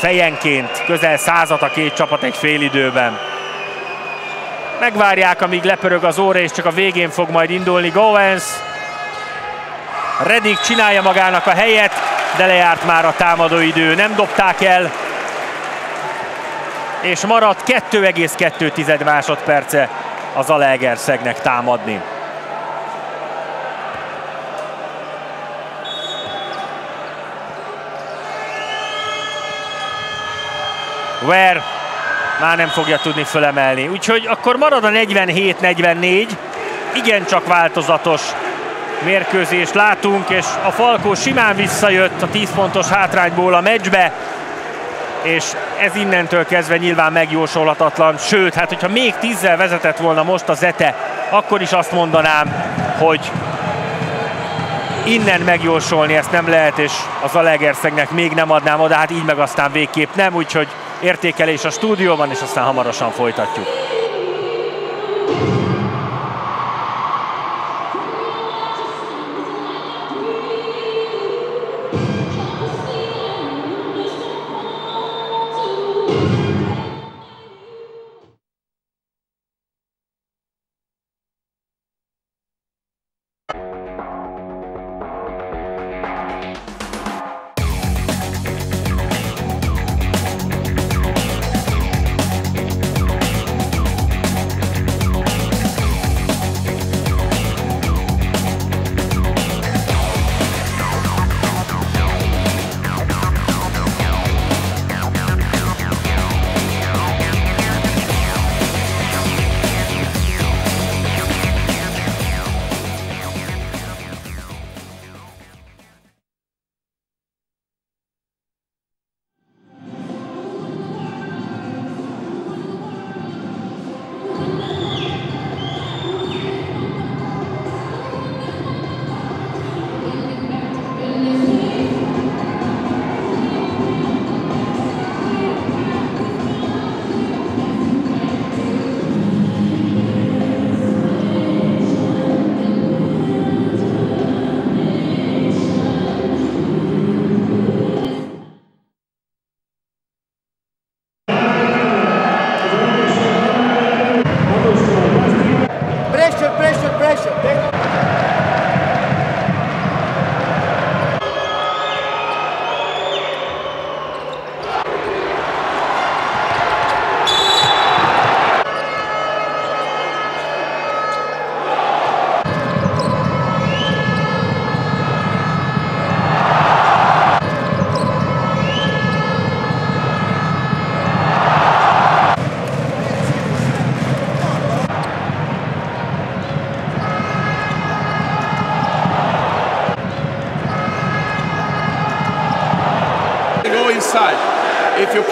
fejenként, közel százat a két csapat egy félidőben. Megvárják, amíg lepörög az óra, és csak a végén fog majd indulni Goens. Redik csinálja magának a helyet, de lejárt már a támadóidő. Nem dobták el, és maradt 2,2 másodperce az Alegerszegnek támadni. Where már nem fogja tudni fölemelni. Úgyhogy akkor marad a 47-44, igencsak változatos mérkőzést látunk, és a Falkó simán visszajött a 10 pontos hátrányból a meccsbe, és ez innentől kezdve nyilván megjósolhatatlan, sőt, hát hogyha még tízzel vezetett volna most a Zete, akkor is azt mondanám, hogy innen megjósolni ezt nem lehet, és az Alegerszegnek még nem adnám oda, hát így meg aztán végképp nem, úgyhogy értékelés a stúdióban, és aztán hamarosan folytatjuk.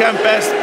I'm best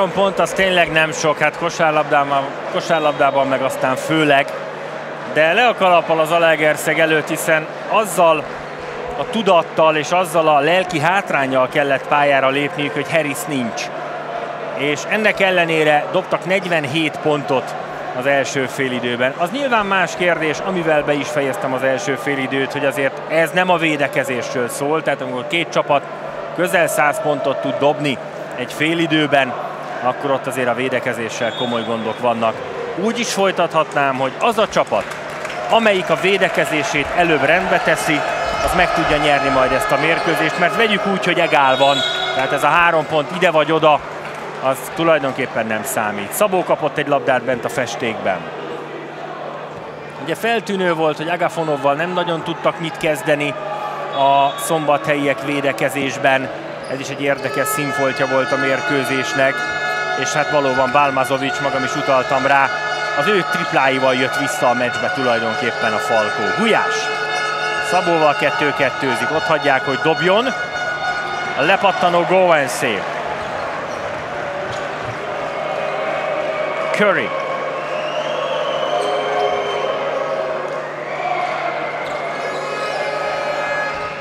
három pont az tényleg nem sok, hát kosárlabdában, kosárlabdában meg aztán főleg, de le a kalappal az Alegerszeg előtt, hiszen azzal a tudattal és azzal a lelki hátrányjal kellett pályára lépniük, hogy Harris nincs. És ennek ellenére dobtak 47 pontot az első félidőben. Az nyilván más kérdés, amivel be is fejeztem az első félidőt, hogy azért ez nem a védekezésről szól, tehát amikor két csapat közel 100 pontot tud dobni egy félidőben, akkor ott azért a védekezéssel komoly gondok vannak. Úgy is folytathatnám, hogy az a csapat, amelyik a védekezését előbb rendbe teszi, az meg tudja nyerni majd ezt a mérkőzést, mert vegyük úgy, hogy egál van, tehát ez a három pont ide vagy oda, az tulajdonképpen nem számít. Szabó kapott egy labdát bent a festékben. Ugye feltűnő volt, hogy Agafonovval nem nagyon tudtak mit kezdeni a szombathelyiek védekezésben. Ez is egy érdekes színfoltja volt a mérkőzésnek, és hát valóban Balmazovic, magam is utaltam rá, az ő tripláival jött vissza a meccsbe tulajdonképpen a Falkó. Gulyás Szabóval kettő-kettőzik, ott hagyják, hogy dobjon. A lepattanó Gowenszé. Curry.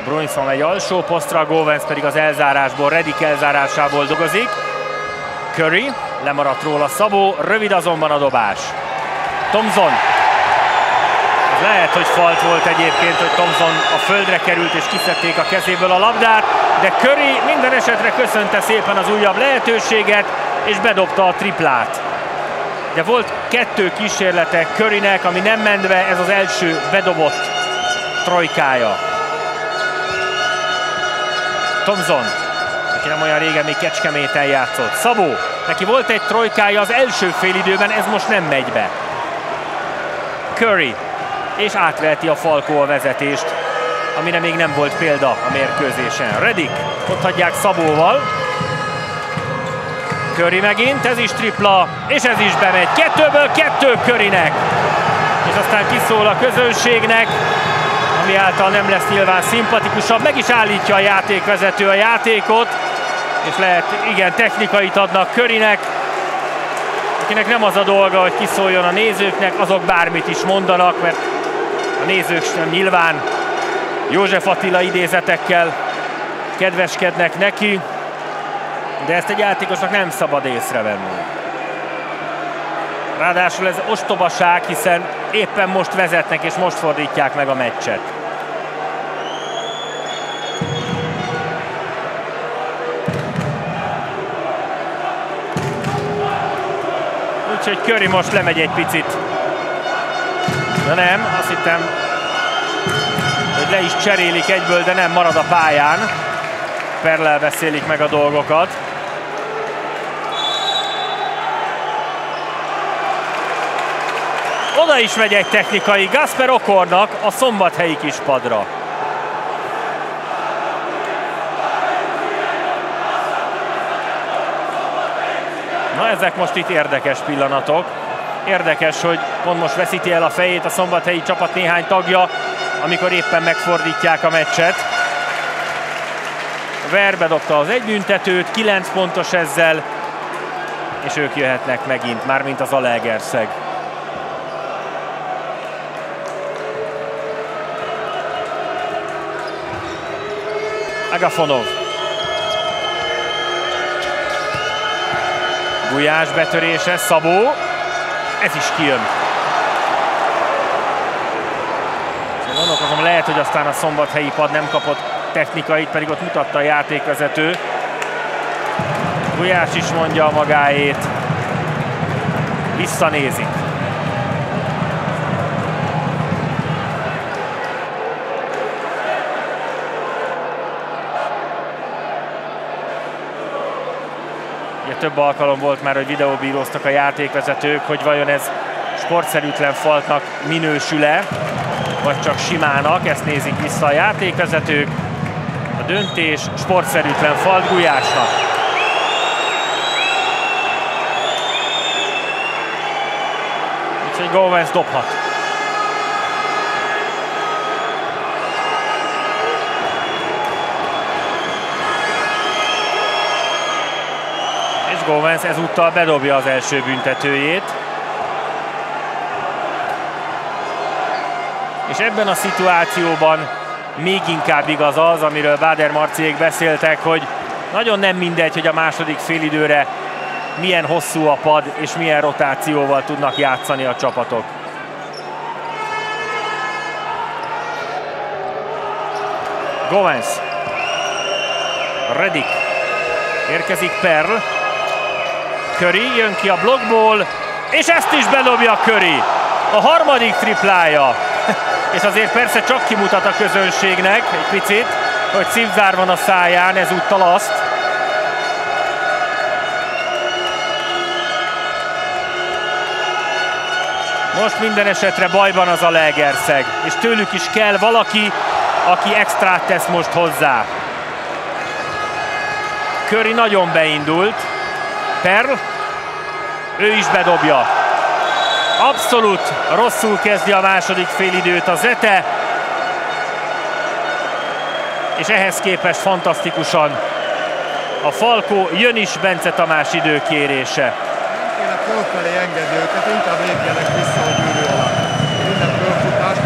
Brunson egy alsó posztra, Govens pedig az elzárásból, Redik elzárásából dolgozik. Curry, lemaradt róla Szabó, rövid azonban a dobás. Thompson. Lehet, hogy falt volt egyébként, hogy Thompson a földre került és kiszedték a kezéből a labdát, de Curry minden esetre köszönte szépen az újabb lehetőséget, és bedobta a triplát. De volt kettő kísérlete Currynek, ami nem ment ez az első bedobott trojkája. Thompson, aki nem olyan régen még Kecskeméten játszott. Szabó, neki volt egy trojkája az első félidőben, ez most nem megy be. Curry, és átveheti a Falkó a vezetést, amire még nem volt példa a mérkőzésen. Redik, ott hagyják Szabóval, Curry megint, ez is tripla, és ez is bemegy. Kettőből kettő Currynek. És aztán kiszól a közönségnek, ami által nem lesz nyilván szimpatikusabb. Meg is állítja a játékvezető a játékot, és lehet, igen, technikait adnak Currynek, akinek nem az a dolga, hogy kiszóljon a nézőknek, azok bármit is mondanak, mert a nézők sem nyilván József Attila idézetekkel kedveskednek neki de ezt egy játékosnak nem szabad észrevenni. Ráadásul ez ostobaság, hiszen éppen most vezetnek és most fordítják meg a meccset. Úgyhogy Curry most lemegy egy picit. De nem, azt hittem, hogy le is cserélik egyből, de nem marad a pályán. Perlel beszélik meg a dolgokat. Oda is megy egy technikai Gasper Okornak a szombathelyi kispadra. Ezek most itt érdekes pillanatok. Érdekes, hogy pont most veszíti el a fejét a szombathelyi csapat néhány tagja, amikor éppen megfordítják a meccset. Verbe dobta az egybüntetőt, 9 pontos ezzel, és ők jöhetnek megint, mármint az Alegerszeg. Agafonov. Gulyás betörése, Szabó. Ez is kijön. Gondolkozom, lehet, hogy aztán a szombathelyi pad nem kapott technikait, pedig ott mutatta a játékvezető. Gulyás is mondja a magáét. Visszanézik. Több alkalom volt már, hogy videóbíroztak a játékvezetők, hogy vajon ez sportszerűtlen faltnak minősül-e, vagy csak simának, ezt nézik vissza a játékvezetők. A döntés sportszerűtlen falt Gulyásnak. Úgyhogy Góvens dobhat. Gomez ezúttal bedobja az első büntetőjét. És ebben a szituációban még inkább igaz az, amiről Báder Marciék beszéltek, hogy nagyon nem mindegy, hogy a második félidőre milyen hosszú a pad és milyen rotációval tudnak játszani a csapatok. Gomez. Redik. Érkezik Perl. Curry jön ki a blokkból, és ezt is bedobja Curry. A harmadik triplája. és azért persze csak kimutat a közönségnek egy picit, hogy szívzár van a száján, ezúttal azt. Most minden esetre bajban az a Legerszeg, és tőlük is kell valaki, aki extrát tesz most hozzá. Curry nagyon beindult. Perl, ő is bedobja. Abszolút rosszul kezdi a második félidőt a Zete, és ehhez képest fantasztikusan a Falkó jön is Bence Tamás időkérése. Nem kéne fölfelé engedni őket, inkább lépjenek vissza a gyűrű alá. Minden fölfutás.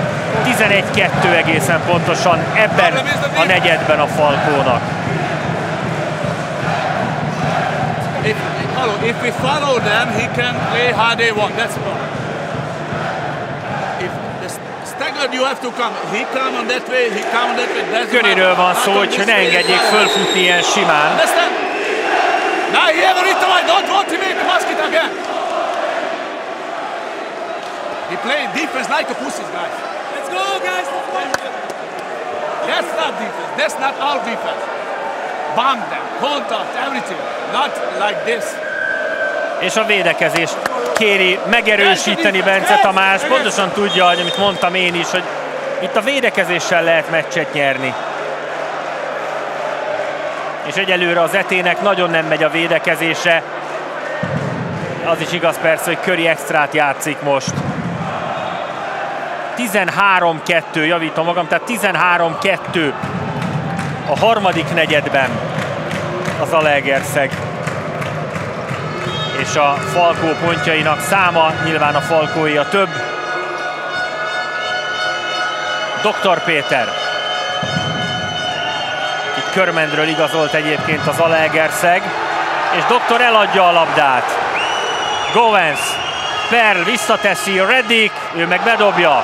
11-2 egészen pontosan ebben a negyedben a Falkónak. If we follow them, he can play how they want. That's all. If the staggered, you have to come. He come on that way, he come on that way. That's Köriről van szó, hogy ne engedjék fölfutni ilyen simán. Understand? Now he ever hit the line. Don't want to make the basket again. He playing defense like a pussies, guys. Let's go, guys. Let's go. That's not defense. That's not our defense. Bomb them, contact, everything. Not like this. És a védekezést kéri megerősíteni Bence Tamás. Pontosan tudja, amit mondtam én is, hogy itt a védekezéssel lehet meccset nyerni. És egyelőre az etének nagyon nem megy a védekezése. Az is igaz persze, hogy Köri extrát játszik most. 13-2, javítom magam, tehát 13-2 a harmadik negyedben az Alegerszeg. És a Falkó pontjainak száma, nyilván a Falkói a több. Dr. Péter. Itt Körmendről igazolt egyébként az Alegerszeg. És Doktor eladja a labdát. Govens. Perl visszateszi, Reddick, ő meg bedobja.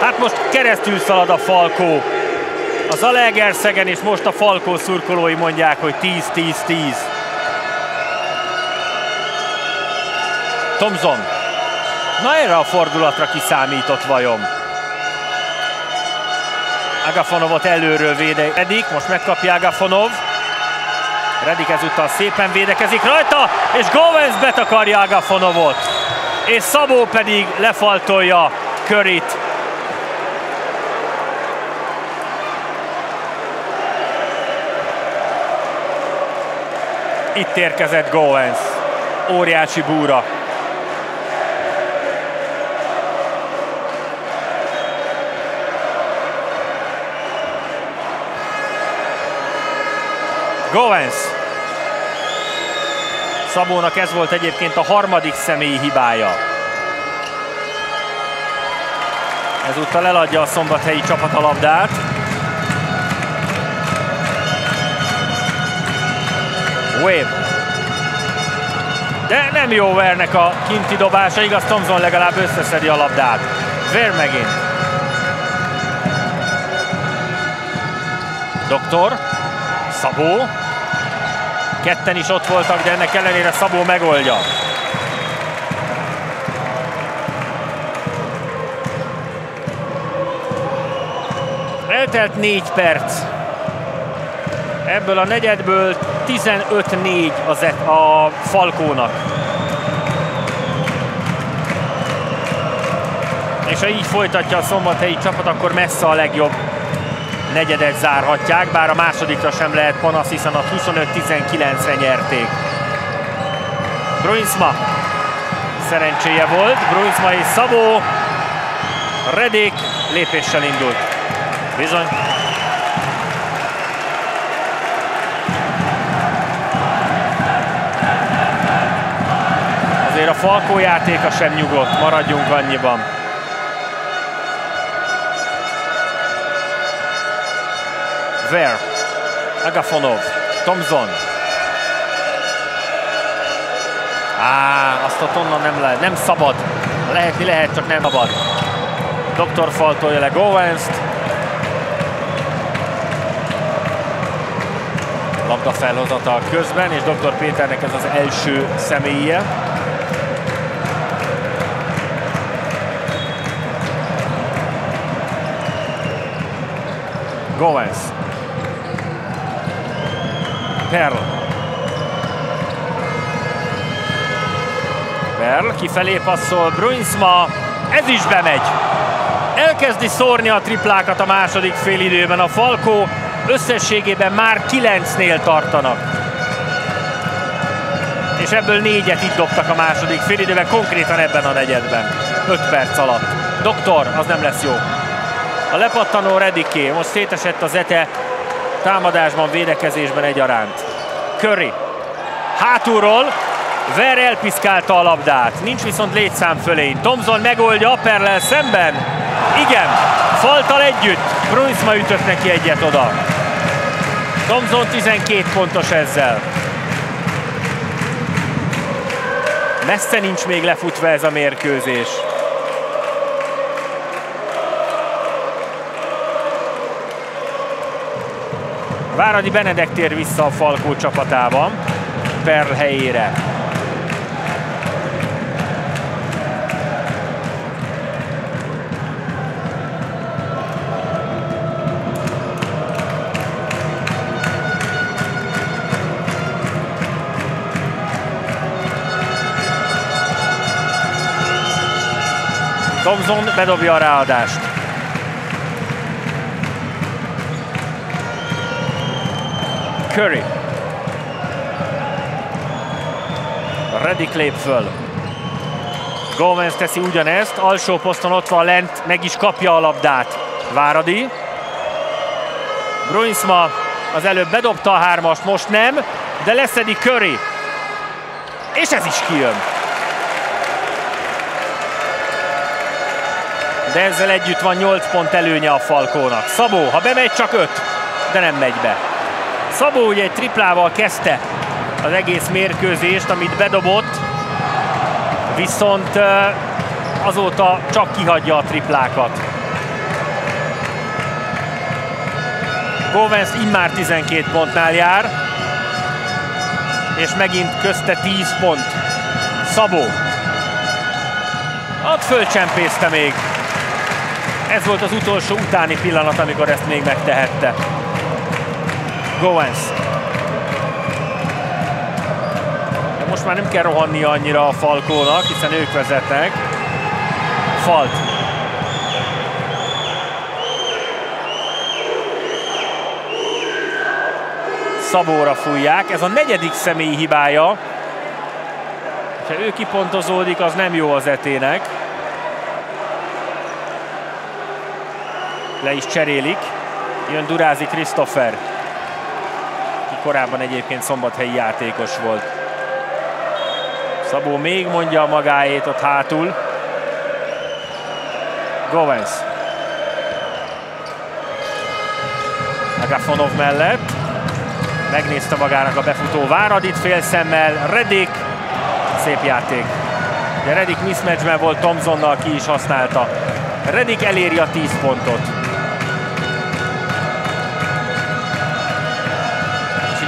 Hát most keresztül szalad a Falkó. A Zalaegerszegen és most a Falkó szurkolói mondják, hogy 10-10-10. Thomson. Na erre a fordulatra kiszámított vajon? Agafonovot előről védekedik, most megkapja Agafonov. Redik ezúttal szépen védekezik rajta, és Govens betakarja Agafonovot. És Szabó pedig lefaltolja Körit. Itt érkezett Goens. Óriási búra. Goens. Szabónak ez volt egyébként a harmadik személyi hibája. Ezúttal eladja a szombathelyi csapat a labdát. Wave. De nem jó Vernek a kinti dobása, igaz Thompson legalább összeszedi a labdát. Ver megint. Doktor. Szabó. Ketten is ott voltak, de ennek ellenére Szabó megoldja. Eltelt négy perc. Ebből a negyedből 15-4 az a Falkónak. És ha így folytatja a szombathelyi csapat, akkor messze a legjobb negyedet zárhatják, bár a másodikra sem lehet panasz, hiszen a 25-19-re nyerték. Bruinsma szerencséje volt, Bruinsma és Szabó, Redék lépéssel indult. Bizony. Falkó játéka sem nyugodt, maradjunk annyiban. Ver, Agafonov, Tomzon. Á, azt ott onnan nem lehet, nem szabad. Lehetni lehet, csak nem szabad. Doktor faltolja le Gowenst. Labda felhozatal közben, és Dr. Péternek ez az első személye. Gomez. Perl. Perl kifelé passzol Bruinsma. Ez is bemegy. Elkezdi szórni a triplákat a második félidőben a Falkó. Összességében már kilencnél tartanak. És ebből négyet itt dobtak a második félidőben, konkrétan ebben a negyedben. 5 perc alatt. Doktor, az nem lesz jó. A lepattanó Rediké, most szétesett az ete támadásban, védekezésben egyaránt. Curry. Hátulról Ver elpiszkálta a labdát, nincs viszont létszám fölény. Tomzon megoldja Perlel szemben. Igen, faltal együtt. Brunsma ütött neki egyet oda. Tomzon 12 pontos ezzel. Messze nincs még lefutva ez a mérkőzés. Váradi Benedek tér vissza a Falkó csapatában, Perl helyére. Thompson bedobja a ráadást. Curry. Reddick lép föl. Gomez teszi ugyanezt, alsó poszton ott van lent, meg is kapja a labdát. Váradi. Bruinsma az előbb bedobta a hármast, most nem, de leszedi Curry. És ez is kijön. De ezzel együtt van 8 pont előnye a Falkónak. Szabó, ha bemegy, csak 5, de nem megy be. Szabó ugye egy triplával kezdte az egész mérkőzést, amit bedobott, viszont azóta csak kihagyja a triplákat. Govens immár 12 pontnál jár, és megint közte 10 pont. Szabó. Ott fölcsempészte még. Ez volt az utolsó utáni pillanat, amikor ezt még megtehette. De most már nem kell rohannia annyira a Falkónak, hiszen ők vezetnek. Falt. Szabóra fújják. Ez a negyedik személyi hibája. Ha ő kipontozódik, az nem jó az etének. Le is cserélik. Jön Durázi Christopher korábban egyébként szombathelyi játékos volt. Szabó még mondja a magáét ott hátul. Govens. Agafonov mellett. Megnézte magának a befutó Váradit félszemmel. Redik. Szép játék. De Redik mismatchben volt Tomzonnal, ki is használta. Redik eléri a 10 pontot.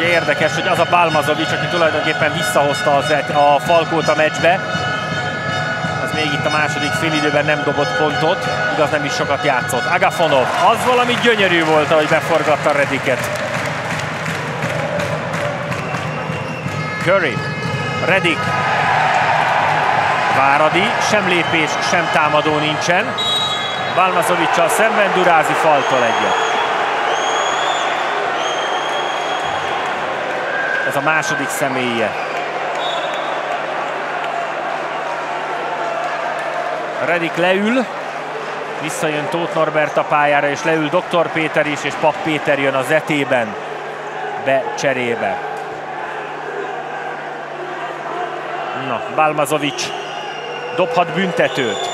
Ugye érdekes, hogy az a Balmazovic, aki tulajdonképpen visszahozta az, a Falkót a meccsbe, az még itt a második félidőben nem dobott pontot, igaz nem is sokat játszott. Agafonov, az valami gyönyörű volt, ahogy beforgatta Rediket. Curry, Redik, Váradi, sem lépés, sem támadó nincsen. Balmazovicsal szemben Durázi faltól egyet. Ez a második személye. Redik leül, visszajön Tóth Norbert a pályára, és leül Dr. Péter is, és Pap Péter jön az etében be cserébe. Na, Balmazovic dobhat büntetőt.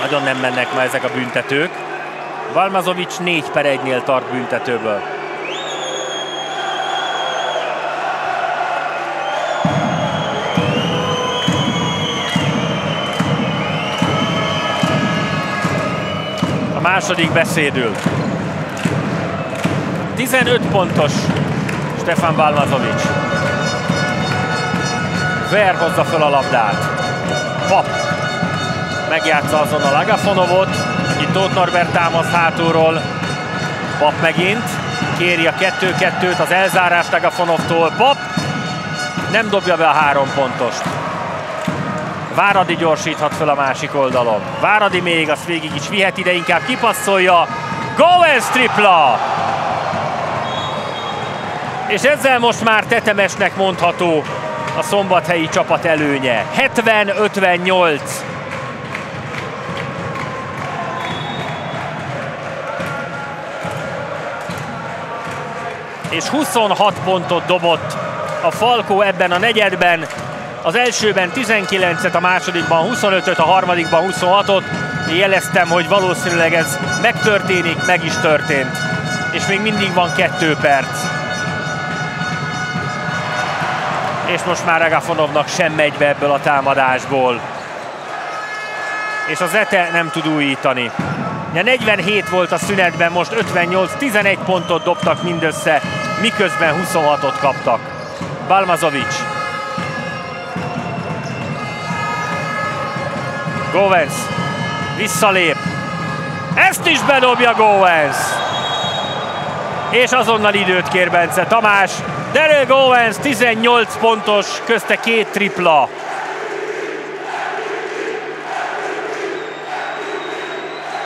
Nagyon nem mennek ma ezek a büntetők. Valmazovic 4 per 1-nél tart büntetőből. A második beszédül. 15 pontos Stefan Balmazovic. Ver hozza fel a labdát. Pap megjátsza azonnal Agafonovot, aki Tóth Norbert támaszt hátulról. Pap megint, kéri a 2-2-t, az elzárást Agafonovtól. Pap nem dobja be a három pontost. Váradi gyorsíthat fel a másik oldalon. Váradi még, azt végig is vihet ide, inkább kipasszolja. Goens tripla! És ezzel most már tetemesnek mondható a szombathelyi csapat előnye. 70-58. És 26 pontot dobott a Falkó ebben a negyedben. Az elsőben 19-et, a másodikban 25-öt, a harmadikban 26-ot. Jeleztem, hogy valószínűleg ez megtörténik, meg is történt. És még mindig van kettő perc. És most már Agafonovnak sem megy be ebből a támadásból. És az Ete nem tud újítani. Ja, 47 volt a szünetben, most 58, 11 pontot dobtak mindössze, miközben 26-ot kaptak. Balmazovic Govens visszalép. Ezt is bedobja Govens. És azonnal időt kér Bence Tamás. Daryl Govens 18 pontos, közte két tripla.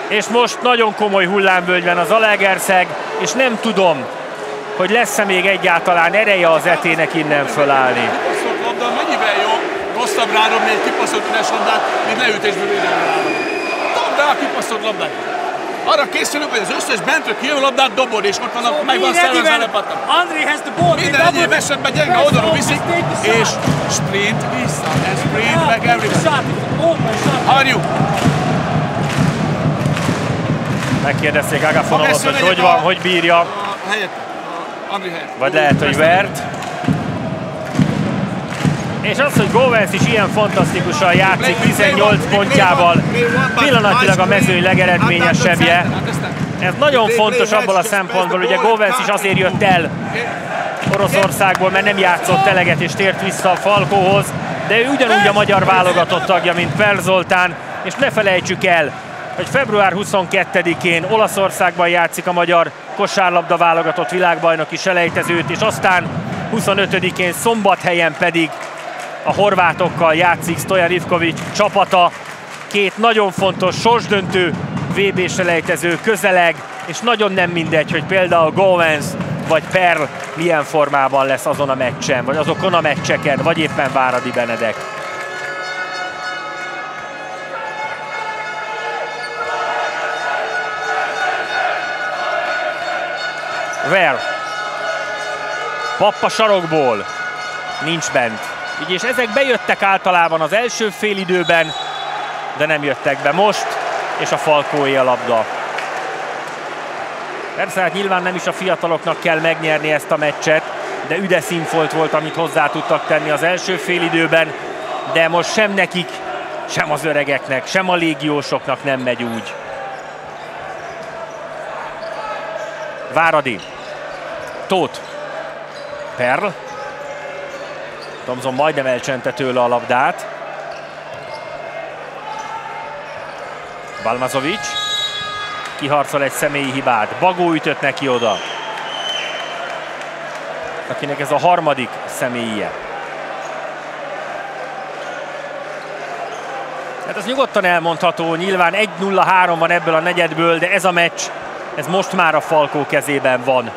És most nagyon komoly hullámvölgyben az Alegerszeg, és nem tudom, hogy lesz-e még egyáltalán ereje az etének innen fölállni. labda mennyivel jó, rosszabb rádobni egy kipaszolt üres labdát, mint leütésből védelme. Dobd rá a kipaszolt labdát. Arra készülünk, hogy az összes bentről kijövő labdát dobod, és ott van, a, meg van szervezve ball. Minden egyéb esetben gyenge oldalon viszik, és sprint vissza, and sprint back everybody. Harjú! Megkérdezték Agafonovot, hogy hogy van, hogy bírja, A vagy lehet, hogy vert. És az, hogy Govens is ilyen fantasztikusan játszik 18 pontjával, pillanatilag a mezőny legeredményesebbje. Ez nagyon fontos abból a szempontból, ugye Govens is azért jött el Oroszországból, mert nem játszott eleget és tért vissza a Falkóhoz, de ő ugyanúgy a magyar válogatott tagja, mint Per Zoltán, és ne felejtsük el, hogy február 22-én Olaszországban játszik a magyar kosárlabda válogatott világbajnoki selejtezőt, és aztán 25-én szombathelyen pedig a horvátokkal játszik Stojan Ivkovic csapata. Két nagyon fontos sorsdöntő VB selejtező közeleg, és nagyon nem mindegy, hogy például Govens vagy Perl milyen formában lesz azon a meccsen, vagy azokon a meccseken, vagy éppen Váradi Benedek. Ver. Pappa sarokból. Nincs bent. Így és ezek bejöttek általában az első félidőben, de nem jöttek be most, és a Falkóé a labda. Persze, hát nyilván nem is a fiataloknak kell megnyerni ezt a meccset, de üde színfolt volt, amit hozzá tudtak tenni az első félidőben, de most sem nekik, sem az öregeknek, sem a légiósoknak nem megy úgy. Váradi. Tóth. Perl. Tomzon majdnem elcsente tőle a labdát. Balmazovic. Kiharcol egy személyi hibát. Bagó ütött neki oda. Akinek ez a harmadik személye. Hát ez nyugodtan elmondható, nyilván 1-0-3 van ebből a negyedből, de ez a meccs, ez most már a Falkó kezében van.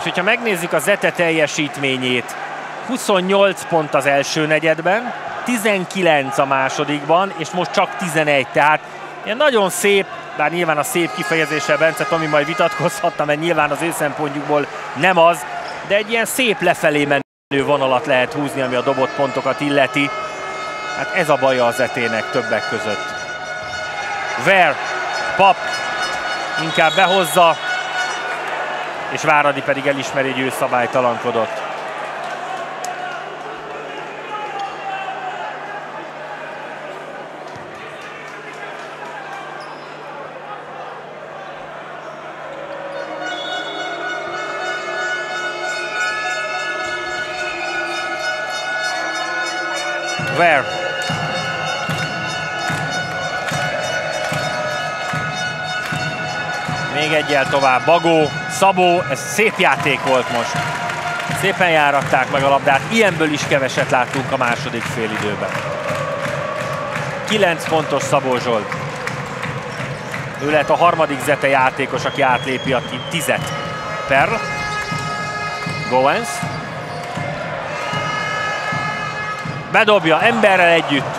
És hogyha megnézzük a Zete teljesítményét, 28 pont az első negyedben, 19 a másodikban, és most csak 11, tehát Ilyen nagyon szép, bár nyilván a szép kifejezéssel Bence Tomi majd vitatkozhatna, mert nyilván az ő szempontjukból nem az, de egy ilyen szép lefelé menő vonalat lehet húzni, ami a dobott pontokat illeti. Hát ez a baja az etének többek között. Ver, Pap inkább behozza, és Váradi pedig elismeri, hogy ő szabálytalankodott. Where? Még egyel tovább. Bagó, Szabó, ez szép játék volt most. Szépen járatták meg a labdát. Ilyenből is keveset láttunk a második félidőben. 9 pontos Szabó Zsolt. Ő lehet a harmadik Zete játékos, aki átlépi a tizet. Perl. Goens. bedobja emberrel együtt.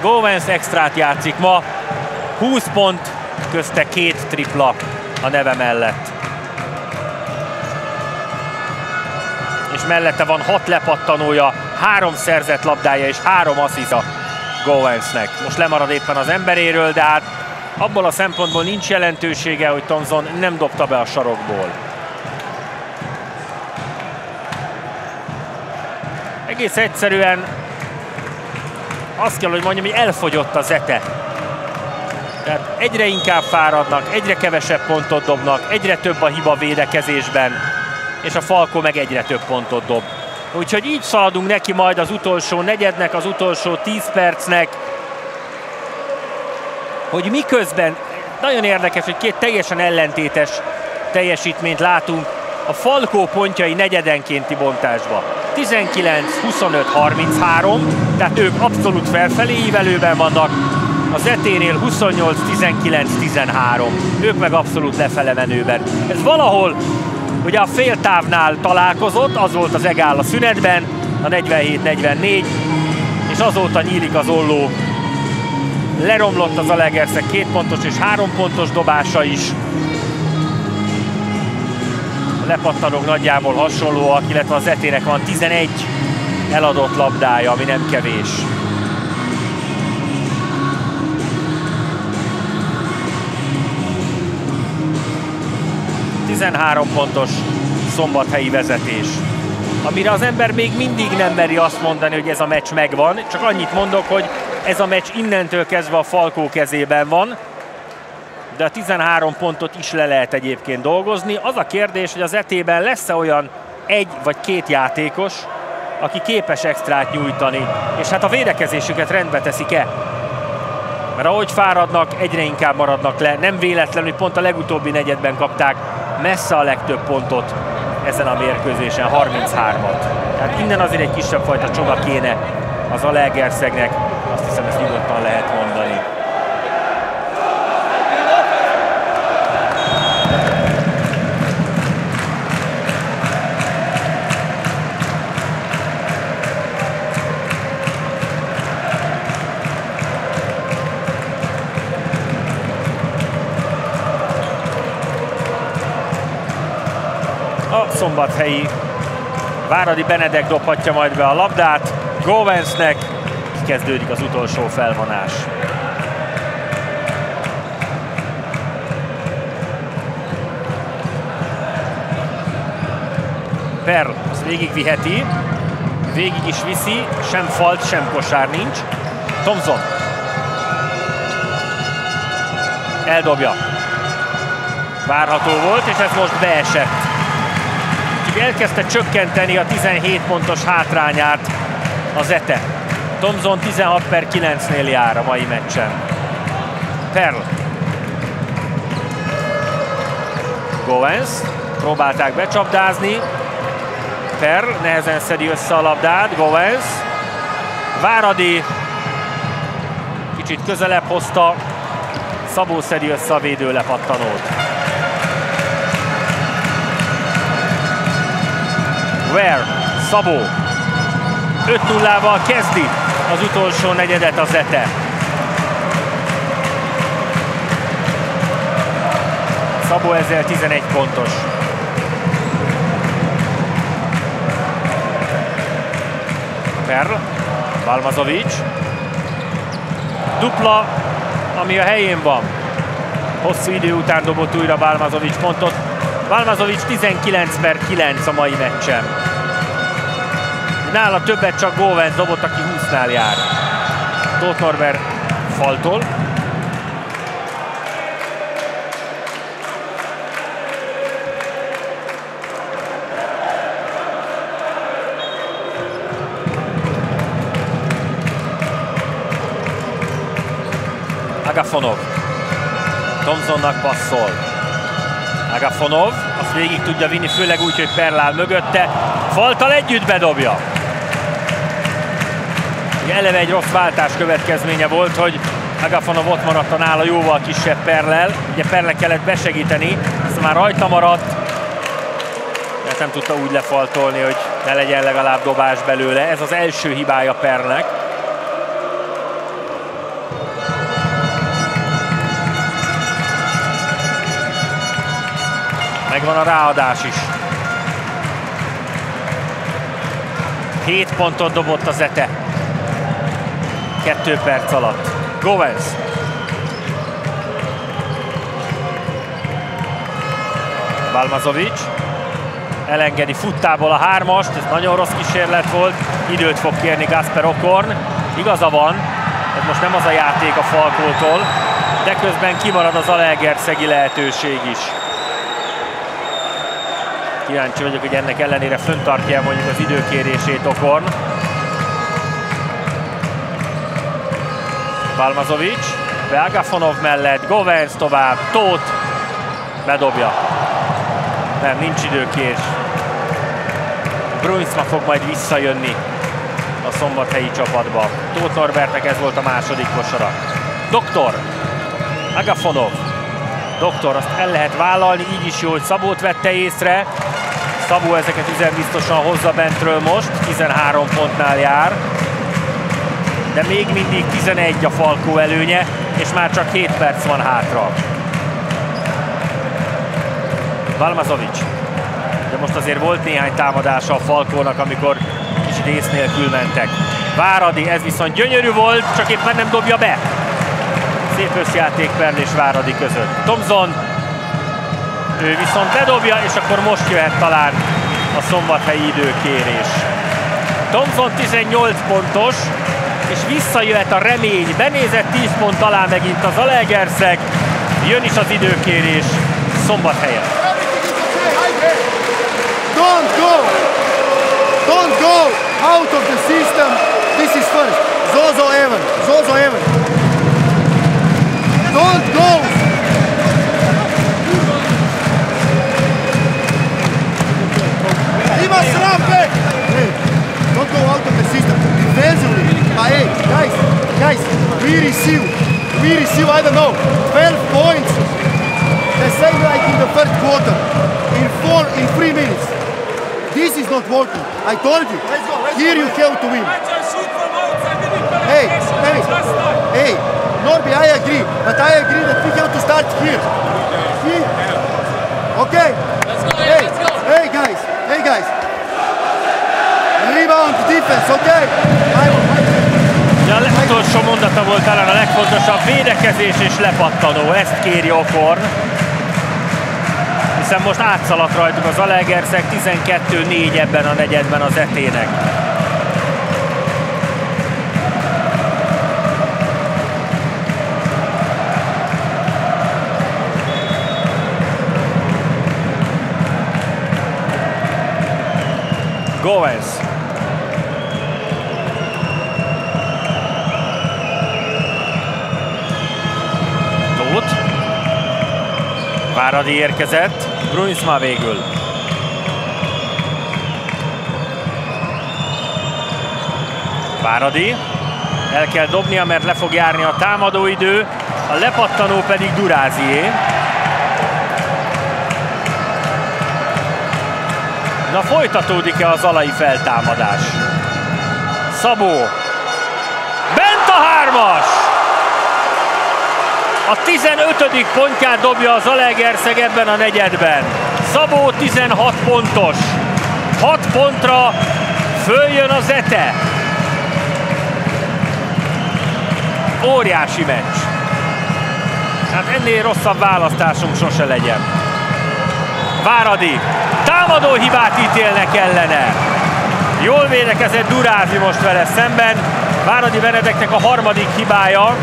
Govens extrát játszik ma, 20 pont, közte két tripla a neve mellett. És mellette van hat lepattanója, három szerzett labdája és három assziza Govensnek. Most lemarad éppen az emberéről, de hát abból a szempontból nincs jelentősége, hogy Thompson nem dobta be a sarokból. egész egyszerűen azt kell, hogy mondjam, hogy elfogyott az ete. Tehát egyre inkább fáradnak, egyre kevesebb pontot dobnak, egyre több a hiba védekezésben, és a Falko meg egyre több pontot dob. Úgyhogy így szaladunk neki majd az utolsó negyednek, az utolsó 10 percnek, hogy miközben nagyon érdekes, hogy két teljesen ellentétes teljesítményt látunk a Falkó pontjai negyedenkénti bontásba. 19, 25, 33, tehát ők abszolút felfelé ívelőben vannak, az eténél 28, 19, 13, ők meg abszolút lefele menőben. Ez valahol ugye a féltávnál találkozott, az volt az egál a szünetben, a 47-44, és azóta nyílik az olló. Leromlott az Alegerszeg két pontos és három pontos dobása is, lepattanók nagyjából hasonlóak, illetve az etének van 11 eladott labdája, ami nem kevés. Tizenhárom pontos szombathelyi vezetés. Amire az ember még mindig nem meri azt mondani, hogy ez a meccs megvan, csak annyit mondok, hogy ez a meccs innentől kezdve a Falkó kezében van, de a 13 pontot is le lehet egyébként dolgozni. Az a kérdés, hogy az etében lesz-e olyan egy vagy két játékos, aki képes extrát nyújtani, és hát a védekezésüket rendbe teszik-e. Mert ahogy fáradnak, egyre inkább maradnak le. Nem véletlenül, hogy pont a legutóbbi negyedben kapták messze a legtöbb pontot ezen a mérkőzésen, 33-at. Tehát innen azért egy kisebb fajta csoga kéne az Alegerszegnek, azt hiszem ezt nyugodtan lehet szombathelyi Váradi Benedek dobhatja majd be a labdát. Govensnek kezdődik az utolsó felvonás. Perl az végig viheti, végig is viszi, sem falt, sem kosár nincs. Thompson eldobja. Várható volt, és ez most beesett elkezdte csökkenteni a 17 pontos hátrányát az ETE. Thomson 16 per 9-nél jár a mai meccsen. Perl. Goens. Próbálták becsapdázni. Perl nehezen szedi össze a labdát. Goens. Váradi kicsit közelebb hozta. Szabó szedi össze a védő Ware, Szabó. 5-0-val kezdi az utolsó negyedet az Ete. Szabó ezzel 11 pontos. Perl, Balmazovic. Dupla, ami a helyén van. Hosszú idő után dobott újra Balmazovic pontot. Balmazovic 19 per 9 a mai meccsen. Nála többet csak Góvenz dobott, aki 20-nál jár. Tóth Norbert faltól. Agafonov. Thompsonnak passzol. Agafonov, azt végig tudja vinni, főleg úgy, hogy Perlál mögötte. Faltal együtt bedobja. Eleve egy rossz váltás következménye volt, hogy Agafonov ott maradt a nála jóval kisebb Perlel. Ugye Perle kellett besegíteni, ezt már rajta maradt. Ezt nem tudta úgy lefaltolni, hogy ne legyen legalább dobás belőle. Ez az első hibája Perlnek. Megvan a ráadás is. 7 pontot dobott az Ete. 2 perc alatt. Govens. Balmazovic. Elengedi futtából a hármast, ez nagyon rossz kísérlet volt. Időt fog kérni Gasper Okorn. Igaza van, ez most nem az a játék a Falkótól, de közben kimarad az Alegerszegi lehetőség is. Kíváncsi vagyok, hogy ennek ellenére föntartja mondjuk az időkérését Okorn. Balmazovic, Belgafonov mellett, Govens tovább, Tóth bedobja. Nem, nincs időkés. Bruinsma fog majd visszajönni a szombathelyi csapatba. Tóth Norbertnek ez volt a második kosara. Doktor, Agafonov, Doktor, azt el lehet vállalni, így is jó, hogy Szabót vette észre. Szabó ezeket üzenbiztosan hozza bentről most, 13 pontnál jár. De még mindig 11 a Falkó előnye, és már csak 7 perc van hátra. Valmazovic. De most azért volt néhány támadása a Falkónak, amikor kicsit ész nélkül mentek. Váradi, ez viszont gyönyörű volt, csak éppen nem dobja be. Szép összjáték Perl és Váradi között. Thomson, ő viszont bedobja, és akkor most jöhet talán a szombathelyi időkérés. Thomson 18 pontos, és visszajöhet a remény. Benézett 10 pont alá megint az Alegerszeg. Jön is az időkérés szombathelyen. Don't go! Don't go out of the system. This is first. Zozo Evan. Zozo Evan. Don't go! Ima sram, don't go out of the system. Hey, guys, guys, we receive, we receive, I don't know, 12 points. The same like in the first quarter. In four, in three minutes. This is not working. I told you. Let's go, let's Here go, you have to win. I just shoot from outside the rim. Hey, hey, hey, Norby, I agree, but I agree that we have to start here. Here. Okay. Let's go, Hey, let's go. hey guys, hey guys. Rebound defense, okay? I, Ja, a utolsó mondata volt talán a legfontosabb, védekezés és lepattanó, ezt kéri Okorn. Hiszen most átszaladt rajtuk az Alegerszeg, 12-4 ebben a negyedben az etének. Goes. Váradi érkezett, Bruinsma végül. Váradi. El kell dobnia, mert le fog járni a támadóidő, a lepattanó pedig Durázié. Na folytatódik-e az alai feltámadás? Szabó. Bent a hármas! A 15. pontját dobja a Zalegerszeg ebben a negyedben. Szabó 16 pontos. 6 pontra följön az Ete. Óriási meccs. Hát ennél rosszabb választásunk sose legyen. Váradi. Támadó hibát ítélnek ellene. Jól védekezett Durázi most vele szemben. Váradi Benedeknek a harmadik hibája.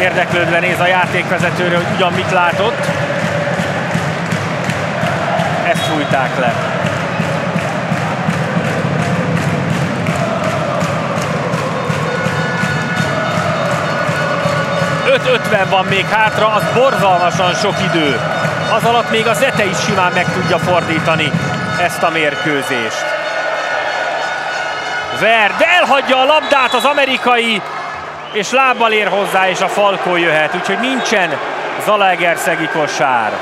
Érdeklődve néz a játékvezetőről, hogy ugyan mit látott. Ezt fújták le. Öt 50 van még hátra, az borzalmasan sok idő. Az alatt még az Zete is simán meg tudja fordítani ezt a mérkőzést. Ver, de elhagyja a labdát az amerikai, és lábbal ér hozzá, és a Falkó jöhet, úgyhogy nincsen Zalaegerszegi kosár.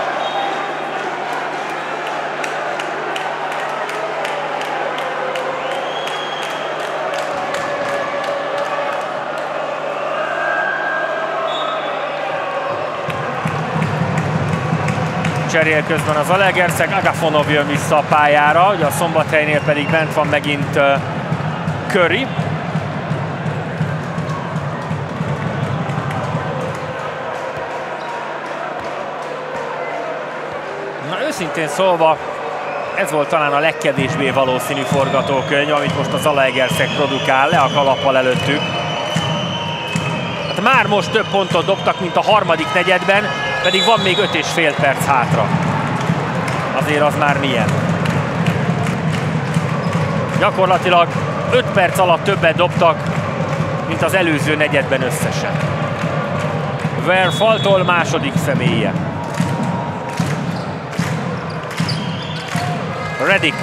cserél közben az Alegerszeg, Agafonov jön vissza a pályára, ugye a Szombathelynél pedig bent van megint uh, őszintén szólva, ez volt talán a legkevésbé valószínű forgatókönyv, amit most az Alegerszeg produkál, le a kalappal előttük. Hát már most több pontot dobtak, mint a harmadik negyedben, pedig van még 5 és fél perc hátra. Azért az már milyen. Gyakorlatilag 5 perc alatt többet dobtak, mint az előző negyedben összesen. Ver faltól második személye. Redik.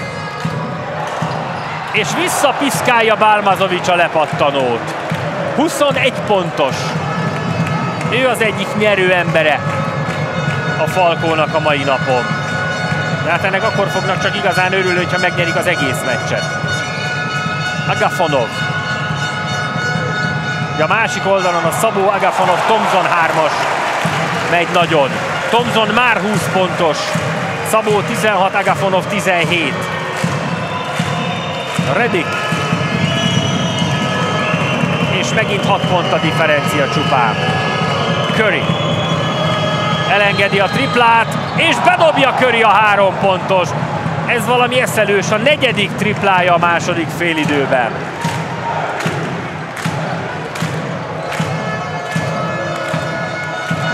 És visszapiszkálja Bálmazovics a lepattanót. 21 pontos. Ő az egyik nyerő embere a Falkónak a mai napon. De hát ennek akkor fognak csak igazán örülni, hogyha megnyerik az egész meccset. Agafonov. a másik oldalon a Szabó Agafonov Tomzon 3-as megy nagyon. Tomzon már 20 pontos. Szabó 16, Agafonov 17. Redik. És megint 6 pont a differencia csupán. Curry elengedi a triplát, és bedobja Köri a három pontos. Ez valami eszelős, a negyedik triplája a második félidőben.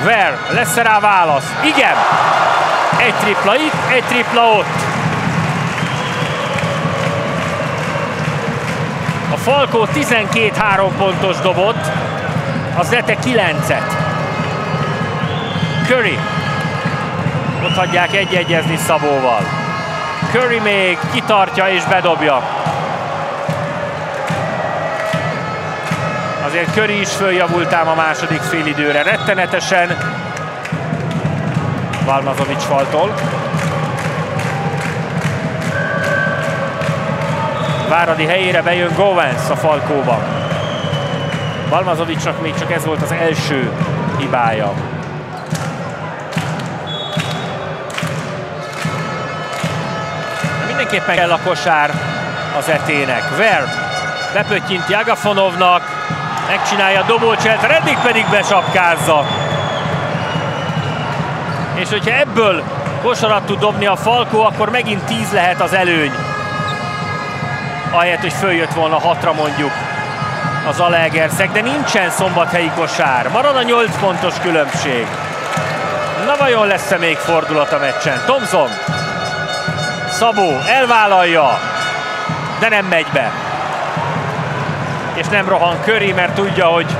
Ver, lesz -e rá válasz? Igen! Egy tripla itt, egy tripla ott. A Falkó 12 három pontos dobott, az Zete 9-et. Curry. Ott hagyják egy-egyezni Szabóval. Curry még kitartja és bedobja. Azért Curry is följavult ám a második félidőre. Rettenetesen Valmazovics faltól. Váradi helyére bejön Govens a Falkóba. Valmazovicsnak még csak ez volt az első hibája. mindenképpen kell a kosár az etének. Ver bepöttyinti Agafonovnak, megcsinálja a dobócselt, Reddick pedig besapkázza. És hogyha ebből kosarat tud dobni a Falkó, akkor megint 10 lehet az előny. Ahelyett, hogy följött volna hatra mondjuk az Alegerszeg, de nincsen szombathelyi kosár. Marad a 8 pontos különbség. Na vajon lesz-e még fordulat a meccsen? Thomson Szabó elvállalja, de nem megy be. És nem rohan köré, mert tudja, hogy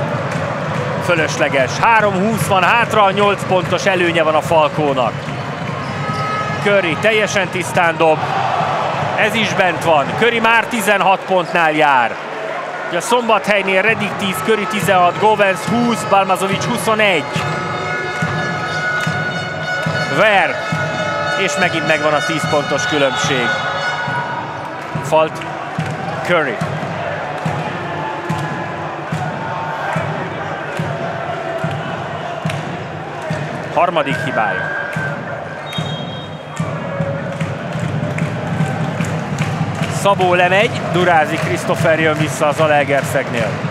fölösleges. 3-20 van hátra, 8 pontos előnye van a Falkónak. Köri teljesen tisztán dob. Ez is bent van. Köri már 16 pontnál jár. A Szombathelynél Redik 10, Köri 16, Govens 20, Balmazovic 21. Ver és megint megvan a 10 pontos különbség. Falt Curry. Harmadik hibája. Szabó lemegy, Durázi Krisztofer jön vissza az Alegerszegnél.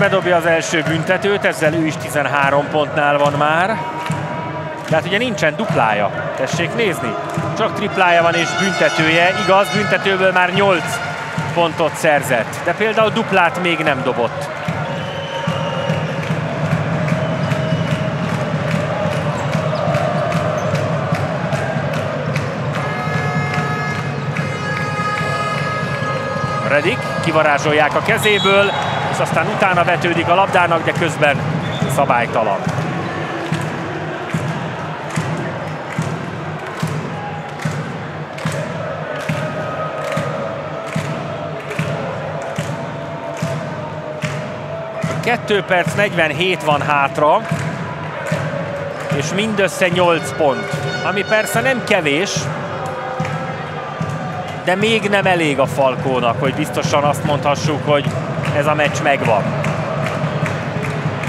Bedobja az első büntetőt, ezzel ő is 13 pontnál van már. De hát ugye nincsen duplája, tessék nézni. Csak triplája van és büntetője, igaz, büntetőből már 8 pontot szerzett. De például duplát még nem dobott. Redik, kivarázsolják a kezéből, aztán utána vetődik a labdának, de közben szabálytalan. 2 perc 47 van hátra, és mindössze 8 pont, ami persze nem kevés, de még nem elég a Falkónak, hogy biztosan azt mondhassuk, hogy ez a meccs megvan.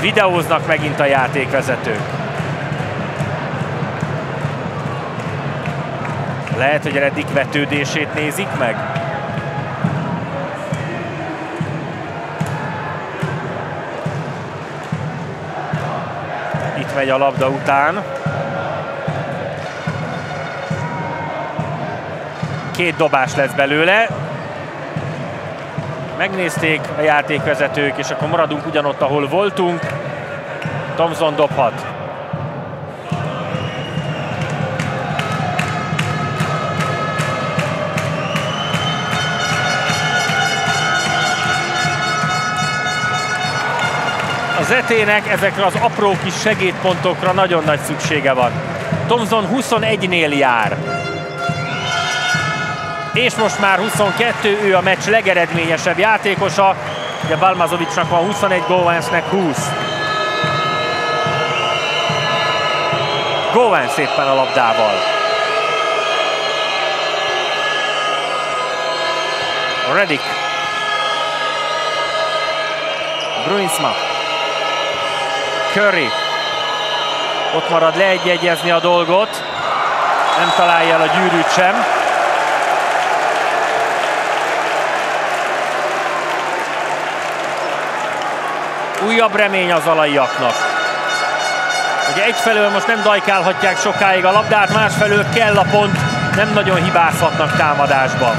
Videóznak megint a játékvezetők. Lehet, hogy Reddick vetődését nézik meg? Itt megy a labda után. Két dobás lesz belőle, megnézték a játékvezetők, és akkor maradunk ugyanott, ahol voltunk. Thomson dobhat. Az etének ezekre az apró kis segédpontokra nagyon nagy szüksége van. Thomson 21-nél jár és most már 22, ő a meccs legeredményesebb játékosa, de Balmazovicsnak van 21, Govensnek 20. Govens szépen a labdával. Redik. Bruinsma. Curry. Ott marad leegyegyezni a dolgot. Nem találja el a gyűrűt sem. Újabb remény az alaiaknak. Ugye egyfelől most nem dajkálhatják sokáig a labdát, másfelől kell a pont, nem nagyon hibázhatnak támadásban.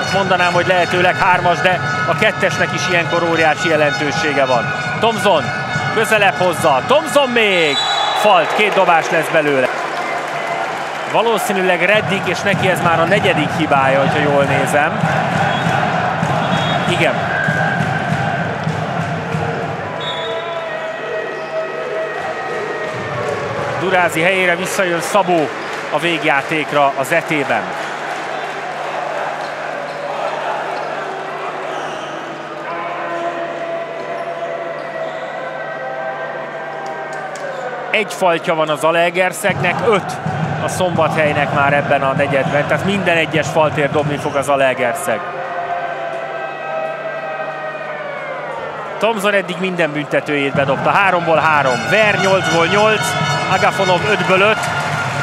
Azt mondanám, hogy lehetőleg hármas, de a kettesnek is ilyenkor óriási jelentősége van. Thomson közelebb hozza, Thomson még! Falt, két dobás lesz belőle. Valószínűleg Reddick, és neki ez már a negyedik hibája, hogyha jól nézem. Igen, Durázi helyére visszajön Szabó a végjátékra az etében. Egy faltja van az Alegerszegnek, öt a Szombathelynek már ebben a negyedben, tehát minden egyes faltért dobni fog az Alegerszeg. Thomson eddig minden büntetőjét bedobta, 3-ból 3, Ver 8-ból 8, Agafonov 5-ből 5,